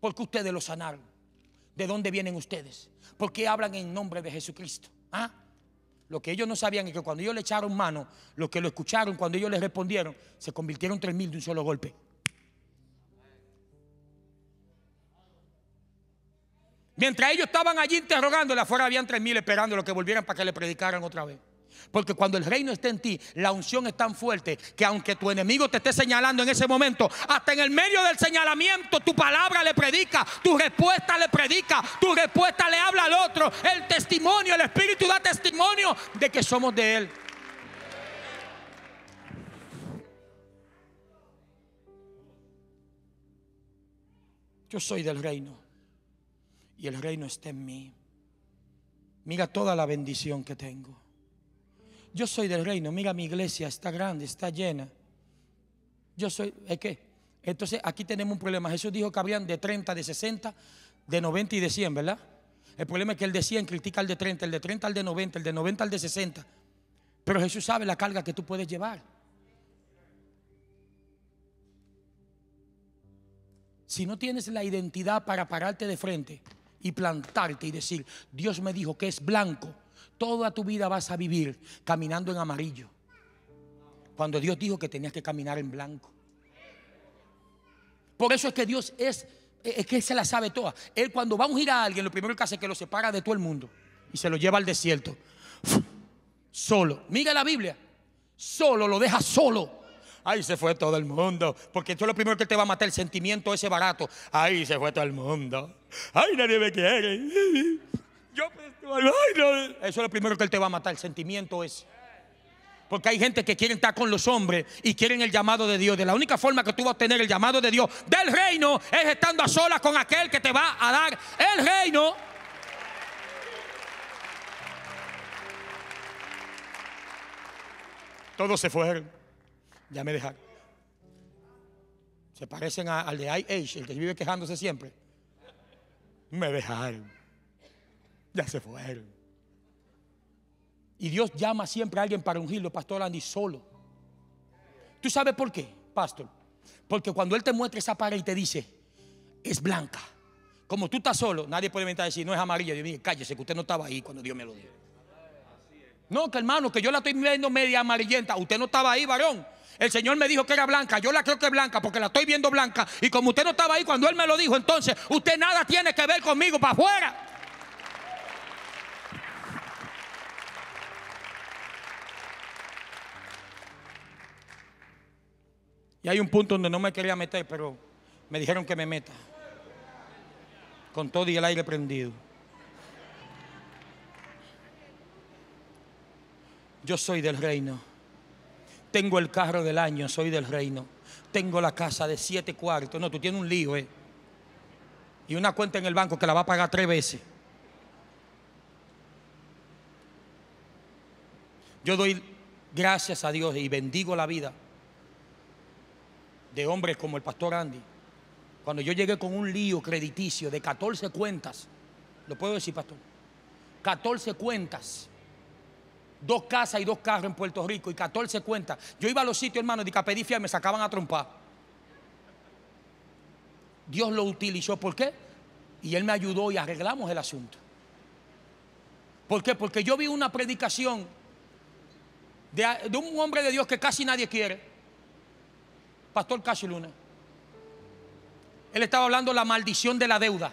Porque ustedes lo sanaron. ¿De dónde vienen ustedes? ¿Por qué hablan en nombre de Jesucristo? ¿Ah? Lo que ellos no sabían es que cuando ellos le echaron mano, los que lo escucharon, cuando ellos le respondieron, se convirtieron tres mil de un solo golpe. Mientras ellos estaban allí interrogándole, afuera habían tres mil esperando lo que volvieran para que le predicaran otra vez. Porque cuando el reino está en ti, la unción es tan fuerte que aunque tu enemigo te esté señalando en ese momento, hasta en el medio del señalamiento, tu palabra le predica, tu respuesta le predica, tu respuesta le habla al otro. El testimonio, el Espíritu da testimonio de que somos de Él. Yo soy del reino y el reino está en mí. Mira toda la bendición que tengo. Yo soy del reino, mira mi iglesia, está grande, está llena. Yo soy, ¿es qué? Entonces aquí tenemos un problema. Jesús dijo que habrían de 30, de 60, de 90 y de 100, ¿verdad? El problema es que el de 100 critica al de 30, el de 30 al de 90, el de 90 al de 60. Pero Jesús sabe la carga que tú puedes llevar. Si no tienes la identidad para pararte de frente y plantarte y decir, Dios me dijo que es blanco, toda tu vida vas a vivir caminando en amarillo. Cuando Dios dijo que tenías que caminar en blanco. Por eso es que Dios es, es que se la sabe toda. Él cuando va a ungir a alguien, lo primero que hace es que lo separa de todo el mundo y se lo lleva al desierto. Solo. Mira la Biblia. Solo lo deja solo. Ahí se fue todo el mundo. Porque esto es lo primero que te va a matar el sentimiento ese barato. Ahí se fue todo el mundo. Ay, nadie me quiere. Yo, Eso es lo primero que él te va a matar, el sentimiento ese. Porque hay gente que quiere estar con los hombres y quieren el llamado de Dios. De la única forma que tú vas a tener el llamado de Dios del reino es estando a solas con aquel que te va a dar el reino. Todos se fueron. Ya me dejaron. Se parecen al de IH, el que vive quejándose siempre. Me dejaron. Ya se fueron. Y Dios llama siempre a alguien para ungirlo, Pastor Andy, solo. ¿Tú sabes por qué, Pastor? Porque cuando Él te muestra esa pared y te dice, es blanca. Como tú estás solo, nadie puede inventar decir, no es amarilla. Dios mío, cállese, que usted no estaba ahí cuando Dios me lo dijo. No, que hermano, que yo la estoy viendo media amarillenta. Usted no estaba ahí, varón. El Señor me dijo que era blanca. Yo la creo que es blanca porque la estoy viendo blanca. Y como usted no estaba ahí cuando Él me lo dijo, entonces usted nada tiene que ver conmigo para afuera. Y hay un punto donde no me quería meter, pero me dijeron que me meta. Con todo y el aire prendido. Yo soy del reino. Tengo el carro del año, soy del reino. Tengo la casa de siete cuartos. No, tú tienes un lío, ¿eh? Y una cuenta en el banco que la va a pagar tres veces. Yo doy gracias a Dios y bendigo la vida de hombres como el pastor Andy. Cuando yo llegué con un lío crediticio de 14 cuentas, ¿lo puedo decir, pastor? 14 cuentas dos casas y dos carros en Puerto Rico y 14 cuentas. Yo iba a los sitios, hermano, de Capedifia y me sacaban a trompar. Dios lo utilizó, ¿por qué? Y Él me ayudó y arreglamos el asunto. ¿Por qué? Porque yo vi una predicación de, un hombre de Dios que casi nadie quiere, Pastor Casi Luna. Él estaba hablando la maldición de la deuda.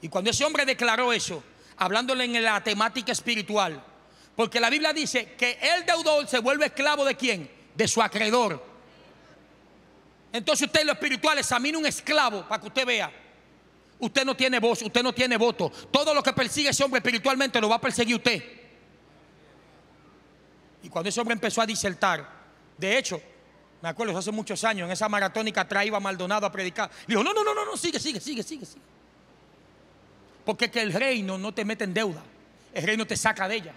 Y cuando ese hombre declaró eso, hablándole en la temática espiritual, porque la Biblia dice que el deudor se vuelve esclavo de quién? De su acreedor. Entonces usted en lo espiritual examina un esclavo para que usted vea. Usted no tiene voz, usted no tiene voto. Todo lo que persigue ese hombre espiritualmente lo va a perseguir usted. Y cuando ese hombre empezó a disertar, de hecho, me acuerdo hace muchos años, en esa maratónica traía Maldonado a predicar. Dijo, no, no, no, no, no, sigue, sigue, sigue, sigue, sigue. Porque que el reino no te mete en deuda, el reino te saca de ella.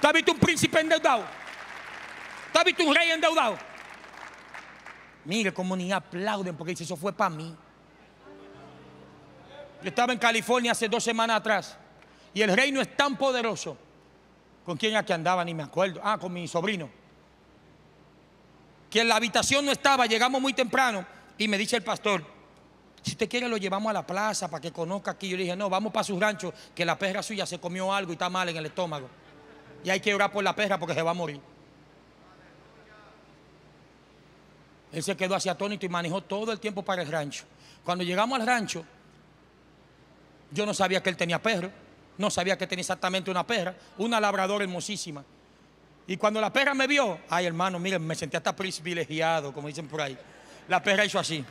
¿Tú has visto un príncipe endeudado? ¿Tú has visto un rey endeudado? Mire cómo ni aplauden porque dice, eso fue para mí. Yo estaba en California hace dos semanas atrás y el reino es tan poderoso. ¿Con quién aquí andaba? Ni me acuerdo. Ah, con mi sobrino. Que en la habitación no estaba, llegamos muy temprano y me dice el pastor, si usted quiere lo llevamos a la plaza para que conozca aquí. Yo le dije, no, vamos para su rancho, que la perra suya se comió algo y está mal en el estómago. Y hay que orar por la perra porque se va a morir. Él se quedó así atónito y manejó todo el tiempo para el rancho. Cuando llegamos al rancho, yo no sabía que él tenía perro, no sabía que tenía exactamente una perra, una labradora hermosísima. Y cuando la perra me vio, ay hermano, miren, me sentí hasta privilegiado, como dicen por ahí. La perra hizo así.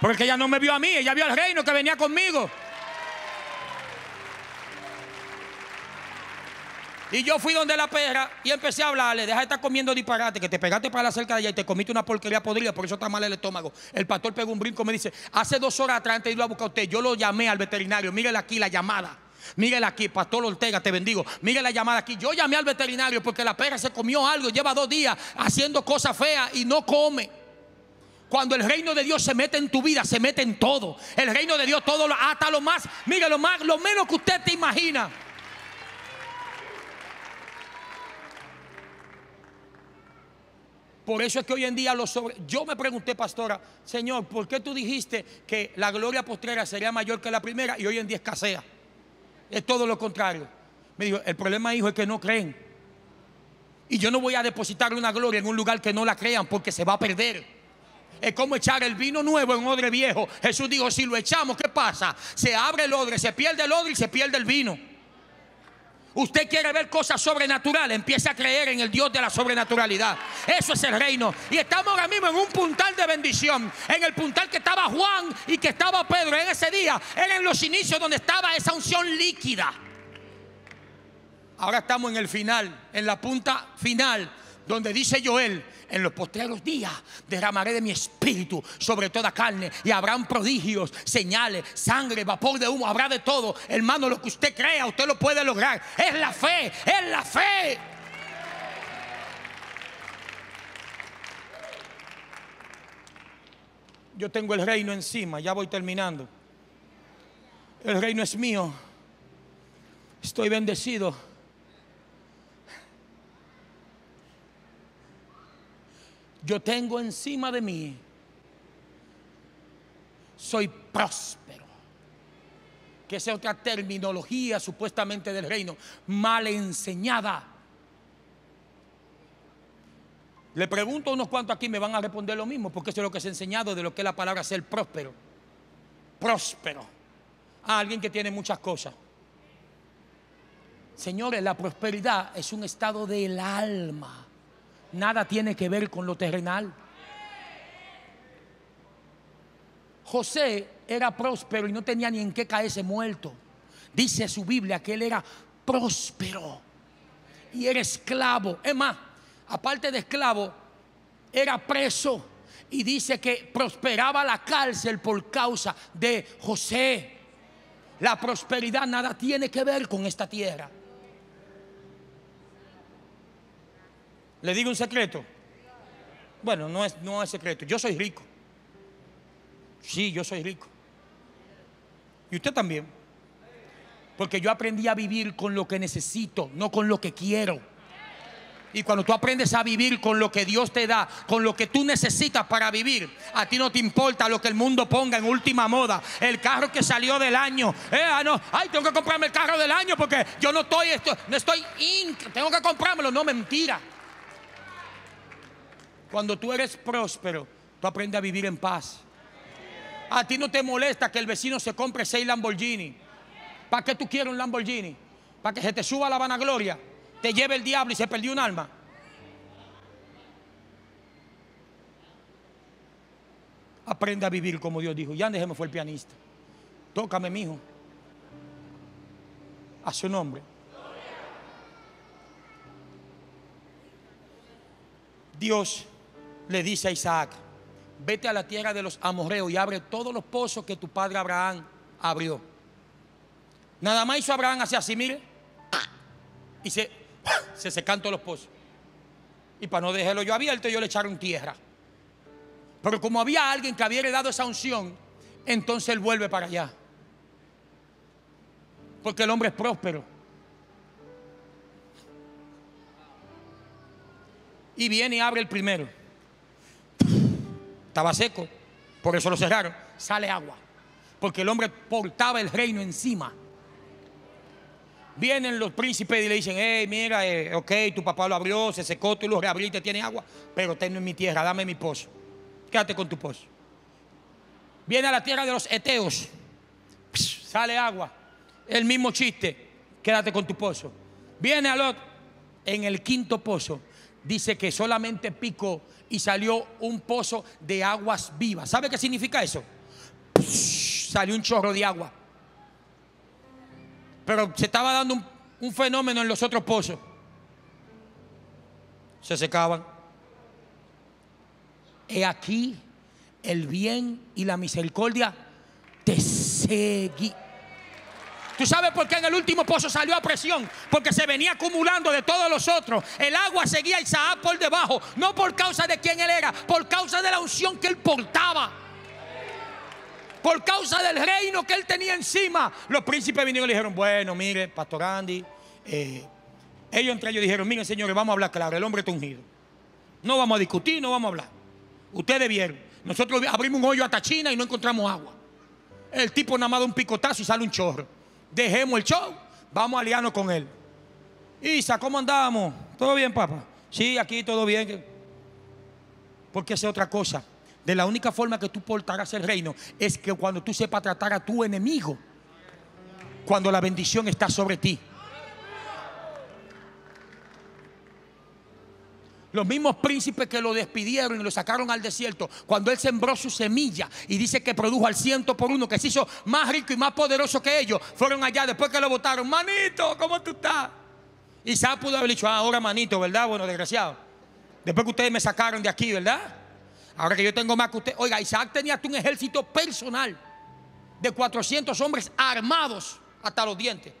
Porque ella no me vio a mí, ella vio al reino que venía conmigo. Y yo fui donde la perra y empecé a hablarle, deja de estar comiendo disparate, que te pegaste para la cerca de allá y te comiste una porquería podrida, por eso está mal el estómago. El pastor pegó un brinco y me dice, hace dos horas atrás antes de ir a buscar a usted, yo lo llamé al veterinario, mírele aquí la llamada. Mírele aquí, Pastor Ortega, te bendigo. Mire la llamada aquí. Yo llamé al veterinario porque la perra se comió algo, lleva dos días haciendo cosas feas y no come. Cuando el reino de Dios se mete en tu vida, se mete en todo. El reino de Dios, todo, hasta lo más, mire lo más, lo menos que usted te imagina. Por eso es que hoy en día los. Yo me pregunté, pastora, Señor, ¿por qué tú dijiste que la gloria postrera sería mayor que la primera y hoy en día escasea? Es todo lo contrario. Me dijo, el problema, hijo, es que no creen. Y yo no voy a depositarle una gloria en un lugar que no la crean porque se va a perder. Es como echar el vino nuevo en odre viejo. Jesús dijo, si lo echamos, ¿qué pasa? Se abre el odre, se pierde el odre y se pierde el vino. Usted quiere ver cosas sobrenaturales, empiece a creer en el Dios de la sobrenaturalidad. Eso es el reino. Y estamos ahora mismo en un puntal de bendición. En el puntal que estaba Juan y que estaba Pedro en ese día. Era en los inicios donde estaba esa unción líquida. Ahora estamos en el final, en la punta final, donde dice Joel, en los postreros días derramaré de mi espíritu sobre toda carne y habrán prodigios, señales, sangre, vapor de humo, habrá de todo. Hermano, lo que usted crea, usted lo puede lograr. Es la fe, es la fe. Yo tengo el reino encima, ya voy terminando. El reino es mío. Estoy bendecido. Yo tengo encima de mí, soy próspero. Que es otra terminología supuestamente del reino, mal enseñada. Le pregunto a unos cuantos aquí, me van a responder lo mismo, porque eso es lo que se ha enseñado de lo que es la palabra ser próspero. Próspero. A alguien que tiene muchas cosas. Señores, la prosperidad es un estado del alma nada tiene que ver con lo terrenal. José era próspero y no tenía ni en qué caerse muerto. Dice su Biblia que él era próspero y era esclavo. Es más, aparte de esclavo, era preso y dice que prosperaba la cárcel por causa de José. La prosperidad nada tiene que ver con esta tierra. ¿Le digo un secreto? Bueno, no es, no es secreto. Yo soy rico. Sí, yo soy rico. Y usted también. Porque yo aprendí a vivir con lo que necesito, no con lo que quiero. Y cuando tú aprendes a vivir con lo que Dios te da, con lo que tú necesitas para vivir, a ti no te importa lo que el mundo ponga en última moda. El carro que salió del año. Eh, ah, no, ay, tengo que comprarme el carro del año porque yo no estoy, esto, no estoy, tengo que comprármelo. No, mentira. Cuando tú eres próspero, tú aprendes a vivir en paz. A ti no te molesta que el vecino se compre seis Lamborghini. ¿Para qué tú quieres un Lamborghini? Para que se te suba la vanagloria, te lleve el diablo y se perdió un alma. Aprende a vivir como Dios dijo. Ya déjeme fue el pianista. Tócame, mi hijo. A su nombre. Dios le dice a Isaac, vete a la tierra de los amorreos y abre todos los pozos que tu padre Abraham abrió. Nada más hizo Abraham hacia así, mire, y se, se secan todos los pozos. Y para no dejarlo yo abierto, yo le echaron tierra. Pero como había alguien que había dado esa unción, entonces él vuelve para allá. Porque el hombre es próspero. Y viene y abre el primero. Estaba seco, por eso lo cerraron. Sale agua, porque el hombre portaba el reino encima. Vienen los príncipes y le dicen, hey, mira, eh, ok, tu papá lo abrió, se secó, tú lo reabriste, tiene agua, pero tengo en mi tierra, dame mi pozo. Quédate con tu pozo. Viene a la tierra de los eteos, sale agua, el mismo chiste, quédate con tu pozo. Viene al otro, en el quinto pozo, dice que solamente pico y salió un pozo de aguas vivas. ¿Sabe qué significa eso? salió un chorro de agua. Pero se estaba dando un, fenómeno en los otros pozos. Se secaban. He aquí el bien y la misericordia te seguí. ¿Tú sabes por qué en el último pozo salió a presión? Porque se venía acumulando de todos los otros. El agua seguía a Isaac por debajo. No por causa de quién él era, por causa de la unción que él portaba. Por causa del reino que él tenía encima. Los príncipes vinieron y le dijeron, bueno, mire, Pastor Andy. Eh, ellos entre ellos dijeron, miren señores, vamos a hablar claro, el hombre está ungido. No vamos a discutir, no vamos a hablar. Ustedes vieron. Nosotros abrimos un hoyo hasta China y no encontramos agua. El tipo nada más da un picotazo y sale un chorro dejemos el show, vamos a aliarnos con él. Isa, ¿cómo andamos? ¿Todo bien, papá? Sí, aquí todo bien. Porque es otra cosa. de la única forma que tú portarás el reino es que cuando tú sepas tratar a tu enemigo, cuando la bendición está sobre ti. Los mismos príncipes que lo despidieron y lo sacaron al desierto, cuando él sembró su semilla y dice que produjo al ciento por uno, que se hizo más rico y más poderoso que ellos, fueron allá después que lo votaron, manito, ¿cómo tú estás? Isaac pudo haber dicho, ah, ahora manito, ¿verdad? Bueno, desgraciado. Después que ustedes me sacaron de aquí, ¿verdad? Ahora que yo tengo más que usted. Oiga, Isaac tenía un ejército personal de 400 hombres armados hasta los dientes.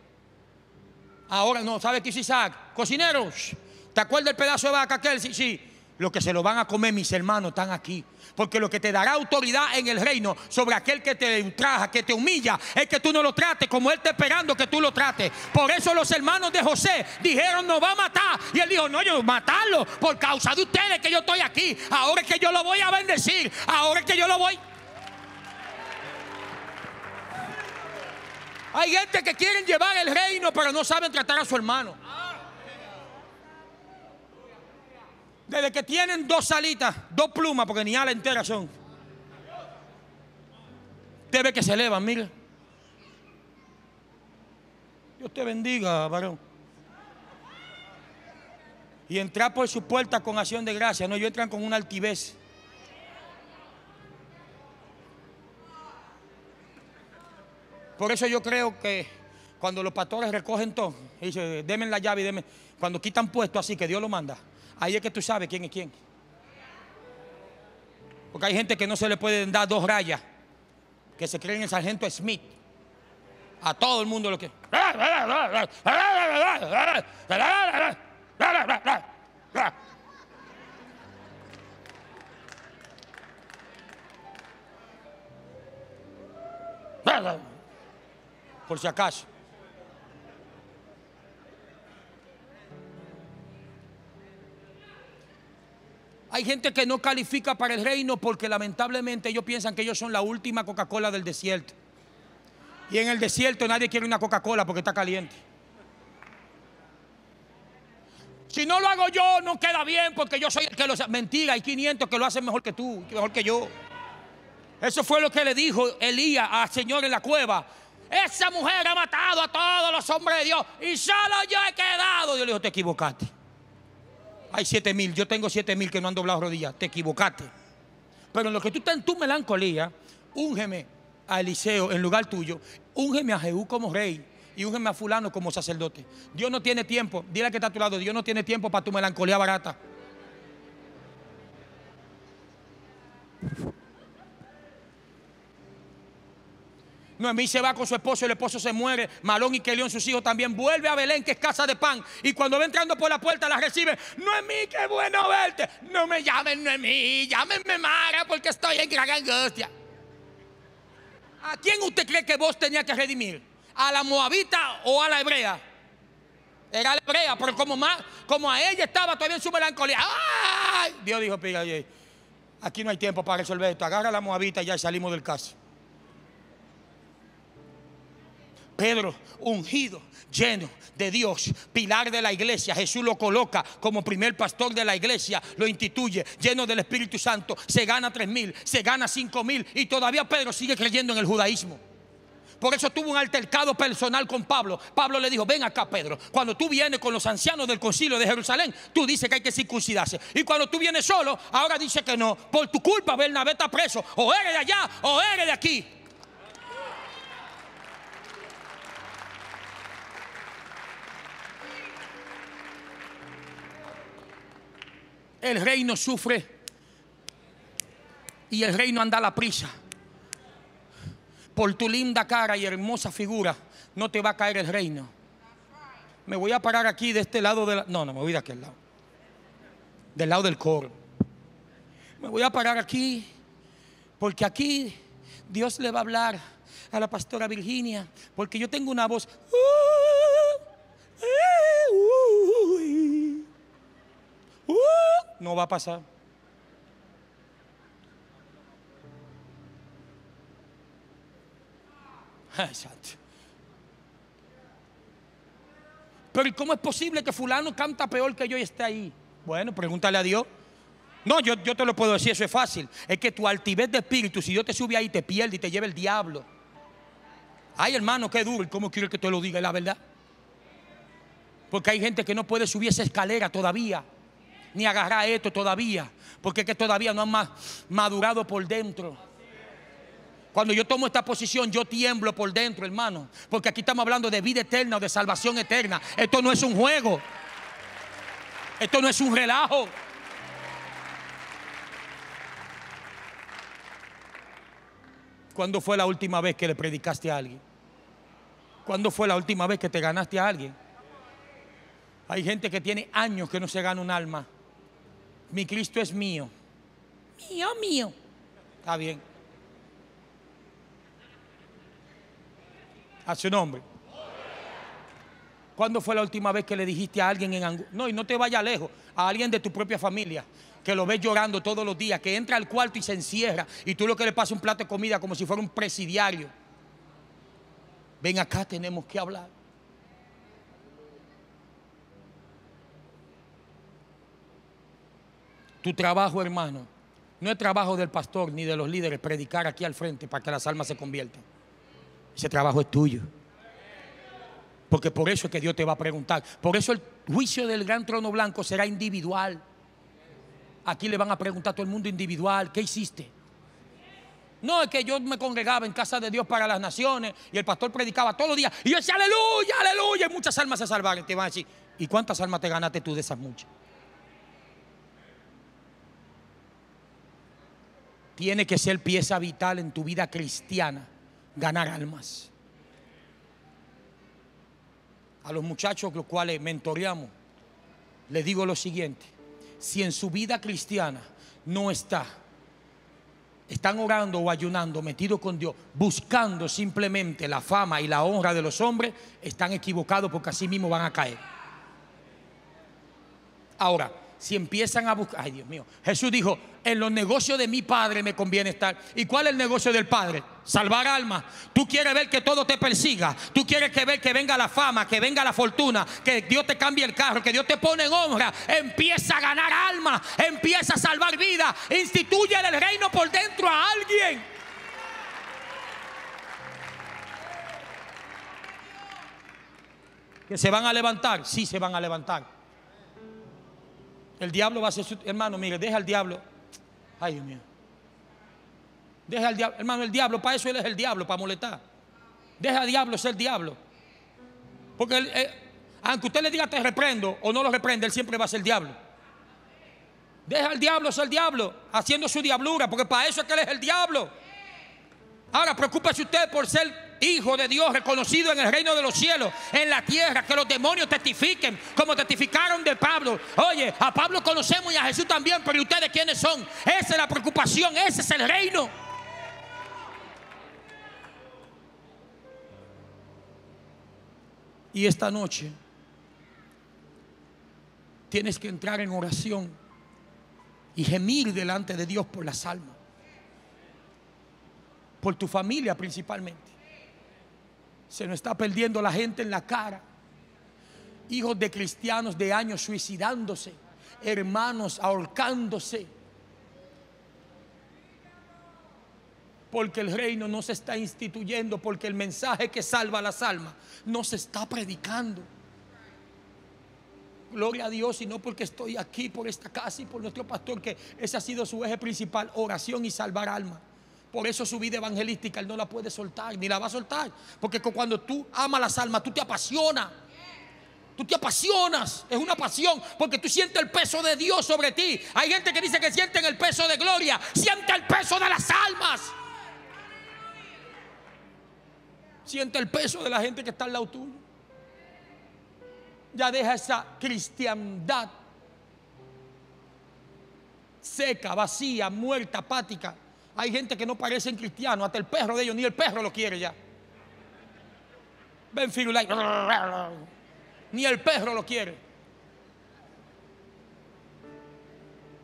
Ahora no, ¿sabe qué hizo Isaac? Cocineros ¿Te acuerdas el pedazo de vaca aquel? Sí, sí. Lo que se lo van a comer mis hermanos están aquí. Porque lo que te dará autoridad en el reino sobre aquel que te ultraja, que te humilla, es que tú no lo trates como él está esperando que tú lo trates. Por eso los hermanos de José dijeron, nos va a matar. Y él dijo, no, yo matarlo por causa de ustedes que yo estoy aquí. Ahora es que yo lo voy a bendecir. Ahora es que yo lo voy. Hay gente que quieren llevar el reino, pero no saben tratar a su hermano. Desde que tienen dos salitas, dos plumas, porque ni ala entera son. Usted ve que se elevan, mire. Dios te bendiga, varón. Y entrar por su puerta con acción de gracia. No, ellos entran con una altivez. Por eso yo creo que cuando los pastores recogen todo, dicen, denme la llave y denme. Cuando quitan puesto así, que Dios lo manda. Ahí es que tú sabes quién es quién. Porque hay gente que no se le pueden dar dos rayas, que se creen el sargento Smith. A todo el mundo lo que. Por si acaso. Hay gente que no califica para el reino porque lamentablemente ellos piensan que ellos son la última Coca-Cola del desierto. Y en el desierto nadie quiere una Coca-Cola porque está caliente. Si no lo hago yo, no queda bien porque yo soy el que lo hace. Mentira, hay 500 que lo hacen mejor que tú, mejor que yo. Eso fue lo que le dijo Elías al Señor en la cueva. Esa mujer ha matado a todos los hombres de Dios y solo yo he quedado. Dios le dijo, te equivocaste. Hay siete mil, yo tengo siete mil que no han doblado rodillas. Te equivocaste. Pero en lo que tú estás en tu melancolía, úngeme a Eliseo en lugar tuyo, úngeme a Jehú como rey y úngeme a fulano como sacerdote. Dios no tiene tiempo, dile que está a tu lado, Dios no tiene tiempo para tu melancolía barata. Noemí se va con su esposo, el esposo se muere, Malón y Kelión, sus hijos también, vuelve a Belén, que es casa de pan, y cuando va entrando por la puerta la recibe, Noemí, qué bueno verte, no me llamen Noemí, llámenme Mara, porque estoy en gran angustia. ¿A quién usted cree que vos tenía que redimir? ¿A la moabita o a la hebrea? Era la hebrea, pero como, más, como a ella estaba todavía en su melancolía, ¡ay! Dios dijo, piga, aquí no hay tiempo para resolver esto, agarra a la moabita y ya salimos del caso. Pedro, ungido, lleno de Dios, pilar de la iglesia. Jesús lo coloca como primer pastor de la iglesia, lo instituye, lleno del Espíritu Santo. Se gana tres mil, se gana cinco mil y todavía Pedro sigue creyendo en el judaísmo. Por eso tuvo un altercado personal con Pablo. Pablo le dijo, ven acá Pedro, cuando tú vienes con los ancianos del concilio de Jerusalén, tú dices que hay que circuncidarse. Y cuando tú vienes solo, ahora dice que no. Por tu culpa Bernabé está preso. O eres de allá o eres de aquí. El reino sufre y el reino anda a la prisa. Por tu linda cara y hermosa figura no te va a caer el reino. Me voy a parar aquí de este lado de la... No, no, me voy de aquel lado. Del lado del coro. Me voy a parar aquí porque aquí Dios le va a hablar a la pastora Virginia porque yo tengo una voz... Uh, no va a pasar. Exacto. Pero ¿cómo es posible que fulano canta peor que yo y esté ahí? Bueno, pregúntale a Dios. No, yo, yo te lo puedo decir, eso es fácil. Es que tu altivez de espíritu, si Dios te sube ahí, te pierde y te lleva el diablo. Ay, hermano, qué duro. ¿Y cómo quiere que te lo diga la verdad? Porque hay gente que no puede subir esa escalera todavía, ni agarrar esto todavía, porque es que todavía no han ma- madurado por dentro. Cuando yo tomo esta posición, yo tiemblo por dentro, hermano, porque aquí estamos hablando de vida eterna o de salvación eterna. Esto no es un juego, esto no es un relajo. ¿Cuándo fue la última vez que le predicaste a alguien? ¿Cuándo fue la última vez que te ganaste a alguien? Hay gente que tiene años que no se gana un alma. Mi Cristo es mío. Mío, mío. Está bien. A su nombre. ¿Cuándo fue la última vez que le dijiste a alguien en angustia? No, y no te vayas lejos, a alguien de tu propia familia, que lo ves llorando todos los días, que entra al cuarto y se encierra, y tú lo que le pasas un plato de comida como si fuera un presidiario. Ven acá, tenemos que hablar. Tu trabajo, hermano, no es trabajo del pastor ni de los líderes predicar aquí al frente para que las almas se conviertan. Ese trabajo es tuyo. Porque por eso es que Dios te va a preguntar. Por eso el juicio del gran trono blanco será individual. Aquí le van a preguntar a todo el mundo individual, ¿qué hiciste? No, es que yo me congregaba en casa de Dios para las naciones y el pastor predicaba todos los días. Y yo decía, aleluya, aleluya. Y muchas almas se salvaron. Te van a decir, ¿y cuántas almas te ganaste tú de esas muchas? Tiene que ser pieza vital en tu vida cristiana, ganar almas. A los muchachos los cuales mentoreamos, les digo lo siguiente, si en su vida cristiana no está, están orando o ayunando, metidos con Dios, buscando simplemente la fama y la honra de los hombres, están equivocados porque así mismo van a caer. Ahora, si empiezan a buscar, ay Dios mío, Jesús dijo, en los negocios de mi Padre me conviene estar. ¿Y cuál es el negocio del Padre? Salvar almas. Tú quieres ver que todo te persiga. Tú quieres que ver que venga la fama, que venga la fortuna, que Dios te cambie el carro, que Dios te pone en honra. Empieza a ganar almas, empieza a salvar vidas. Instituye el reino por dentro a alguien. Que se van a levantar, sí se van a levantar. El diablo va a ser su hermano, mire, deja al diablo. Ay, Dios mío. Deja al diablo, hermano, el diablo, para eso él es el diablo, para molestar. Deja al diablo ser diablo. Porque eh, aunque usted le diga te reprendo o no lo reprende, él siempre va a ser diablo. Deja al diablo ser diablo, haciendo su diablura, porque para eso es que él es el diablo. Ahora, preocúpese usted por ser hijo de Dios, reconocido en el reino de los cielos, en la tierra, que los demonios testifiquen, como testificaron de Pablo. Oye, a Pablo conocemos y a Jesús también, pero ¿y ustedes quiénes son? Esa es la preocupación, ese es el reino. Y esta noche tienes que entrar en oración y gemir delante de Dios por las almas, por tu familia principalmente. Se nos está perdiendo la gente en la cara. Hijos de cristianos de años suicidándose, hermanos ahorcándose. Porque el reino no se está instituyendo, porque el mensaje que salva las almas no se está predicando. Gloria a Dios y no porque estoy aquí por esta casa y por nuestro pastor, que ese ha sido su eje principal, oración y salvar almas. Por eso su vida evangelística él no la puede soltar, ni la va a soltar. Porque cuando tú amas las almas, tú te apasionas. Tú te apasionas, es una pasión, porque tú sientes el peso de Dios sobre ti. Hay gente que dice que sienten el peso de gloria, siente el peso de las almas. Siente el peso de la gente que está al lado tuyo. Ya deja esa cristiandad seca, vacía, muerta, apática. Hay gente que no parecen cristianos, hasta el perro de ellos, ni el perro lo quiere ya. Ven Firulay, ni el perro lo quiere.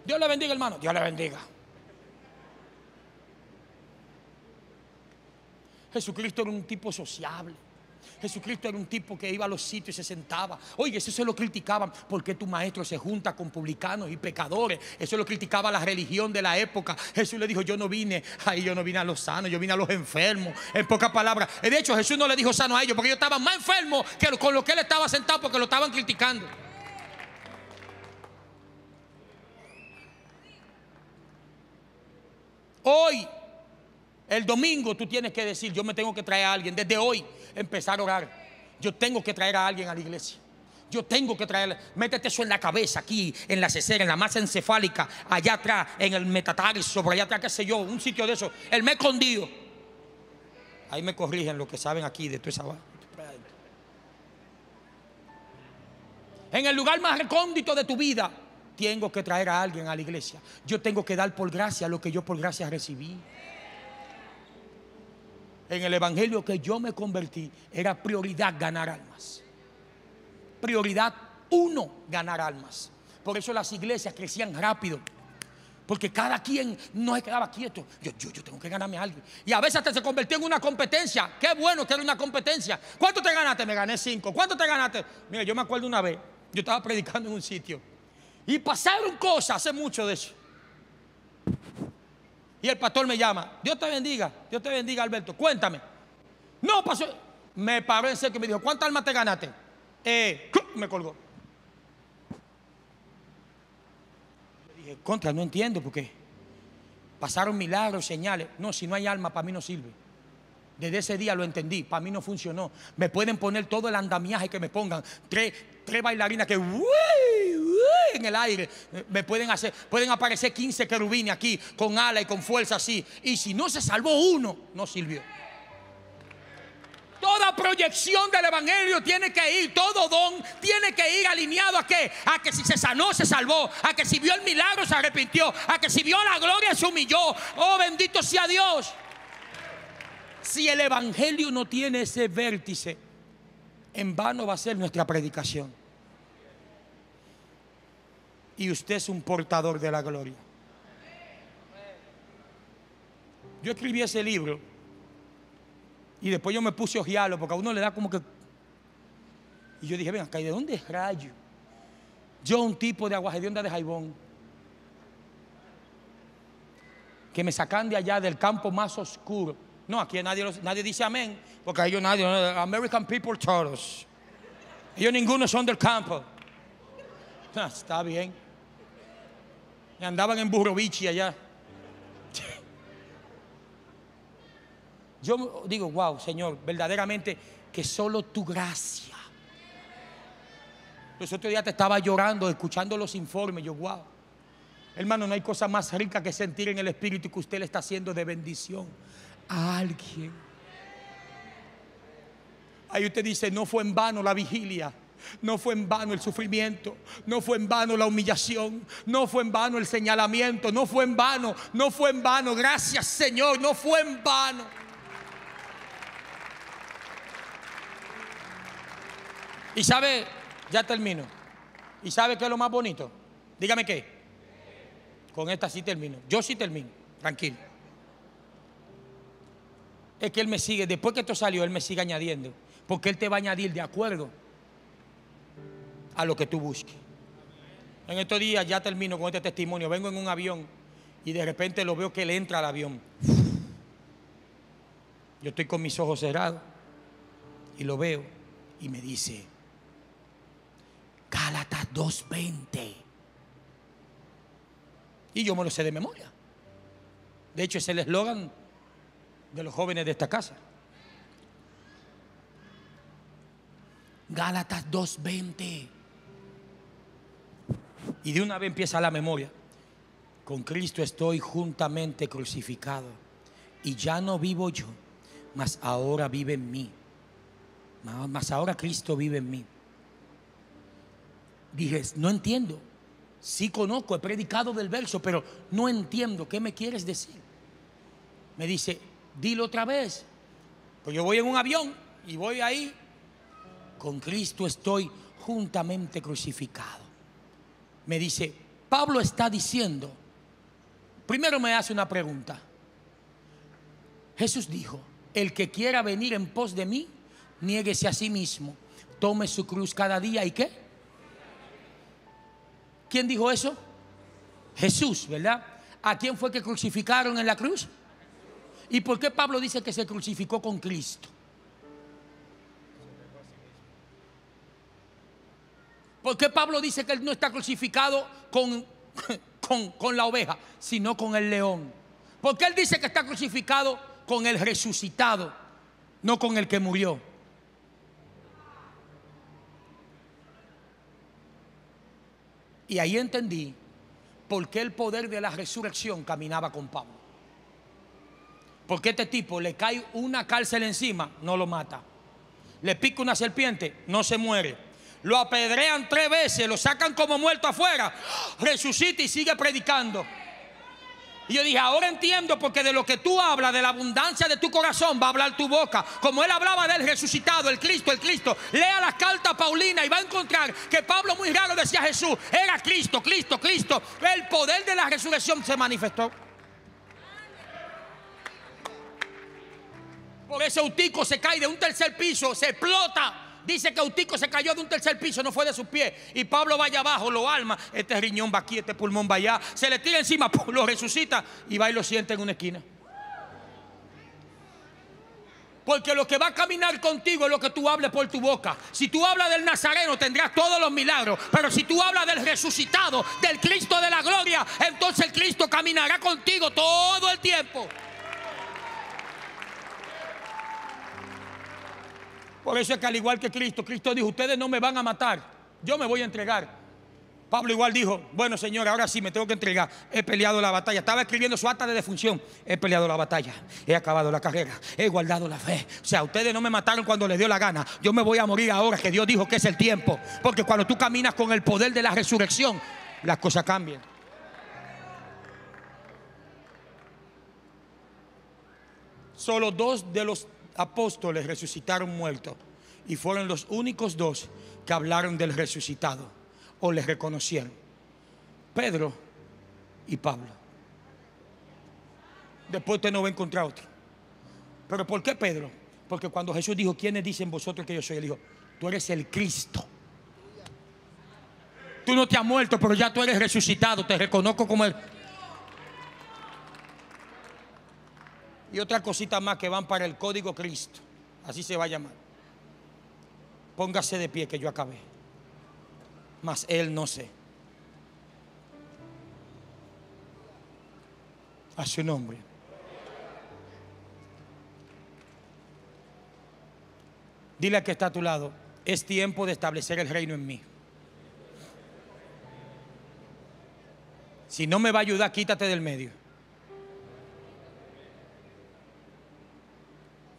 Dios le bendiga, hermano. Dios le bendiga. Jesucristo era un tipo sociable. Jesucristo era un tipo que iba a los sitios y se sentaba. Oye, eso se lo criticaban. porque tu maestro se junta con publicanos y pecadores? Eso lo criticaba la religión de la época. Jesús le dijo, yo no vine, ahí yo no vine a los sanos, yo vine a los enfermos. En pocas palabras. De hecho, Jesús no le dijo sano a ellos porque ellos estaban más enfermos que con lo que él estaba sentado porque lo estaban criticando. Hoy, el domingo, tú tienes que decir, yo me tengo que traer a alguien. Desde hoy, empezar a orar. Yo tengo que traer a alguien a la iglesia. Yo tengo que traer, métete eso en la cabeza, aquí, en la cesera, en la masa encefálica, allá atrás, en el metatarso, por allá atrás, qué sé yo, un sitio de eso. El me escondido. Ahí me corrigen lo que saben aquí de tu esa En el lugar más recóndito de tu vida, tengo que traer a alguien a la iglesia. Yo tengo que dar por gracia lo que yo por gracia recibí. En el evangelio que yo me convertí era prioridad ganar almas. Prioridad uno, ganar almas. Por eso las iglesias crecían rápido. Porque cada quien no se quedaba quieto. Yo, yo, tengo que ganarme a alguien. Y a veces hasta se convirtió en una competencia. Qué bueno que era una competencia. ¿Cuánto te ganaste? Me gané cinco. ¿Cuánto te ganaste? Mira, yo me acuerdo una vez. Yo estaba predicando en un sitio y pasaron cosas, hace mucho de eso. Y el pastor me llama, Dios te bendiga, Dios te bendiga Alberto, cuéntame. No pasó, me paró en seco y me dijo, ¿cuántas almas te ganaste? Eh, me colgó. Le dije, contra, no entiendo por qué. Pasaron milagros, señales. No, si no hay alma, para mí no sirve. Desde ese día lo entendí, para mí no funcionó. Me pueden poner todo el andamiaje que me pongan. Tres, tres bailarinas que en el aire. Me pueden hacer, pueden aparecer 15 querubines aquí con ala y con fuerza así. Y si no se salvó uno, no sirvió. Toda proyección del Evangelio tiene que ir, todo don tiene que ir alineado a qué? A que si se sanó, se salvó. A que si vio el milagro, se arrepintió. A que si vio la gloria, se humilló. Oh, bendito sea Dios. Si el Evangelio no tiene ese vértice, en vano va a ser nuestra predicación. Y usted es un portador de la gloria. Yo escribí ese libro y después yo me puse a ojearlo porque a uno le da como que... Y yo dije, ven acá, ¿y de dónde es rayo? Yo, un tipo de aguajedionda de Jaibón, que me sacan de allá del campo más oscuro no, aquí nadie, nadie dice amén, porque ellos nadie, American people todos. Ellos ninguno son del campo. Ah, está bien. Andaban en Burrovichi allá. Yo digo, wow, Señor, verdaderamente que solo tu gracia. Los otros días te estaba llorando, escuchando los informes. Yo, wow. Hermano, no hay cosa más rica que sentir en el Espíritu que usted le está haciendo de bendición a alguien. Ahí usted dice, no fue en vano la vigilia. No fue en vano el sufrimiento, no fue en vano la humillación, no fue en vano el señalamiento, no fue en vano, no fue en vano. Gracias Señor, no fue en vano. Y sabe, ya termino. ¿Y sabe qué es lo más bonito? Dígame qué. Con esta sí termino. Yo sí termino, tranquilo es que Él me sigue, después que esto salió, Él me sigue añadiendo. Porque Él te va a añadir de acuerdo a lo que tú busques. En estos días ya termino con este testimonio. Vengo en un avión y de repente lo veo que Él entra al avión. Yo estoy con mis ojos cerrados y lo veo y me dice, Gálatas 2.20. Y yo me lo sé de memoria. De hecho, es el eslogan de los jóvenes de esta casa. Gálatas 2.20. Y de una vez empieza la memoria. Con Cristo estoy juntamente crucificado. Y ya no vivo yo, mas ahora vive en mí. Mas ahora Cristo vive en mí. Dije, no entiendo. Sí conozco, he predicado del verso, pero no entiendo. ¿Qué me quieres decir? Me dice, dilo otra vez. Pues yo voy en un avión y voy ahí. Con Cristo estoy juntamente crucificado. Me dice, Pablo está diciendo, primero me hace una pregunta. Jesús dijo, el que quiera venir en pos de mí, niéguese a sí mismo, tome su cruz cada día y qué. ¿Quién dijo eso? Jesús, ¿verdad? ¿A quién fue que crucificaron en la cruz? ¿Y por qué Pablo dice que se crucificó con Cristo? ¿Por qué Pablo dice que él no está crucificado con, con, con la oveja, sino con el león? ¿Por qué él dice que está crucificado con el resucitado, no con el que murió? Y ahí entendí por qué el poder de la resurrección caminaba con Pablo. Porque este tipo le cae una cárcel encima, no lo mata. Le pica una serpiente, no se muere. Lo apedrean tres veces, lo sacan como muerto afuera, resucita y sigue predicando. Y yo dije, ahora entiendo porque de lo que tú hablas, de la abundancia de tu corazón, va a hablar tu boca. Como él hablaba del resucitado, el Cristo, el Cristo. Lea la carta Paulina y va a encontrar que Pablo muy raro decía Jesús, era Cristo, Cristo, Cristo. El poder de la resurrección se manifestó. Por ese Eutico se cae de un tercer piso, se explota. Dice que Eutico se cayó de un tercer piso, no fue de sus pies. Y Pablo va allá abajo, lo alma. Este riñón va aquí, este pulmón va allá. Se le tira encima, lo resucita y va y lo siente en una esquina. Porque lo que va a caminar contigo es lo que tú hables por tu boca. Si tú hablas del Nazareno tendrás todos los milagros. Pero si tú hablas del resucitado, del Cristo de la gloria, entonces el Cristo caminará contigo todo el tiempo. Por eso es que al igual que Cristo, Cristo dijo, ustedes no me van a matar, yo me voy a entregar. Pablo igual dijo, bueno Señor, ahora sí me tengo que entregar. He peleado la batalla. Estaba escribiendo su acta de defunción. He peleado la batalla. He acabado la carrera. He guardado la fe. O sea, ustedes no me mataron cuando les dio la gana. Yo me voy a morir ahora que Dios dijo que es el tiempo. Porque cuando tú caminas con el poder de la resurrección, las cosas cambian. Solo dos de los apóstoles resucitaron muertos y fueron los únicos dos que hablaron del resucitado o les reconocieron. Pedro y Pablo. Después usted no va a encontrar otro. ¿Pero por qué Pedro? Porque cuando Jesús dijo, ¿quiénes dicen vosotros que yo soy? Él dijo, tú eres el Cristo. Tú no te has muerto, pero ya tú eres resucitado. Te reconozco como el... y otra cosita más que van para el código Cristo. Así se va a llamar. Póngase de pie que yo acabé. Mas él no sé. A su nombre. Dile a que está a tu lado, es tiempo de establecer el reino en mí. Si no me va a ayudar, quítate del medio.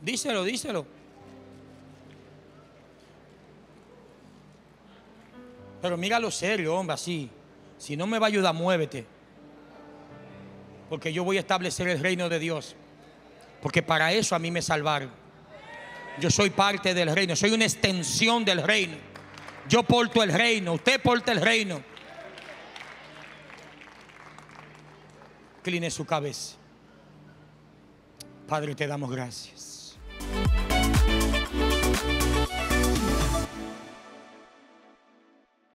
Díselo, díselo. Pero míralo serio, hombre, así. Si no me va a ayudar, muévete. Porque yo voy a establecer el reino de Dios. Porque para eso a mí me salvaron. Yo soy parte del reino, soy una extensión del reino. Yo porto el reino, usted porta el reino. Cline su cabeza. Padre, te damos gracias. Bye.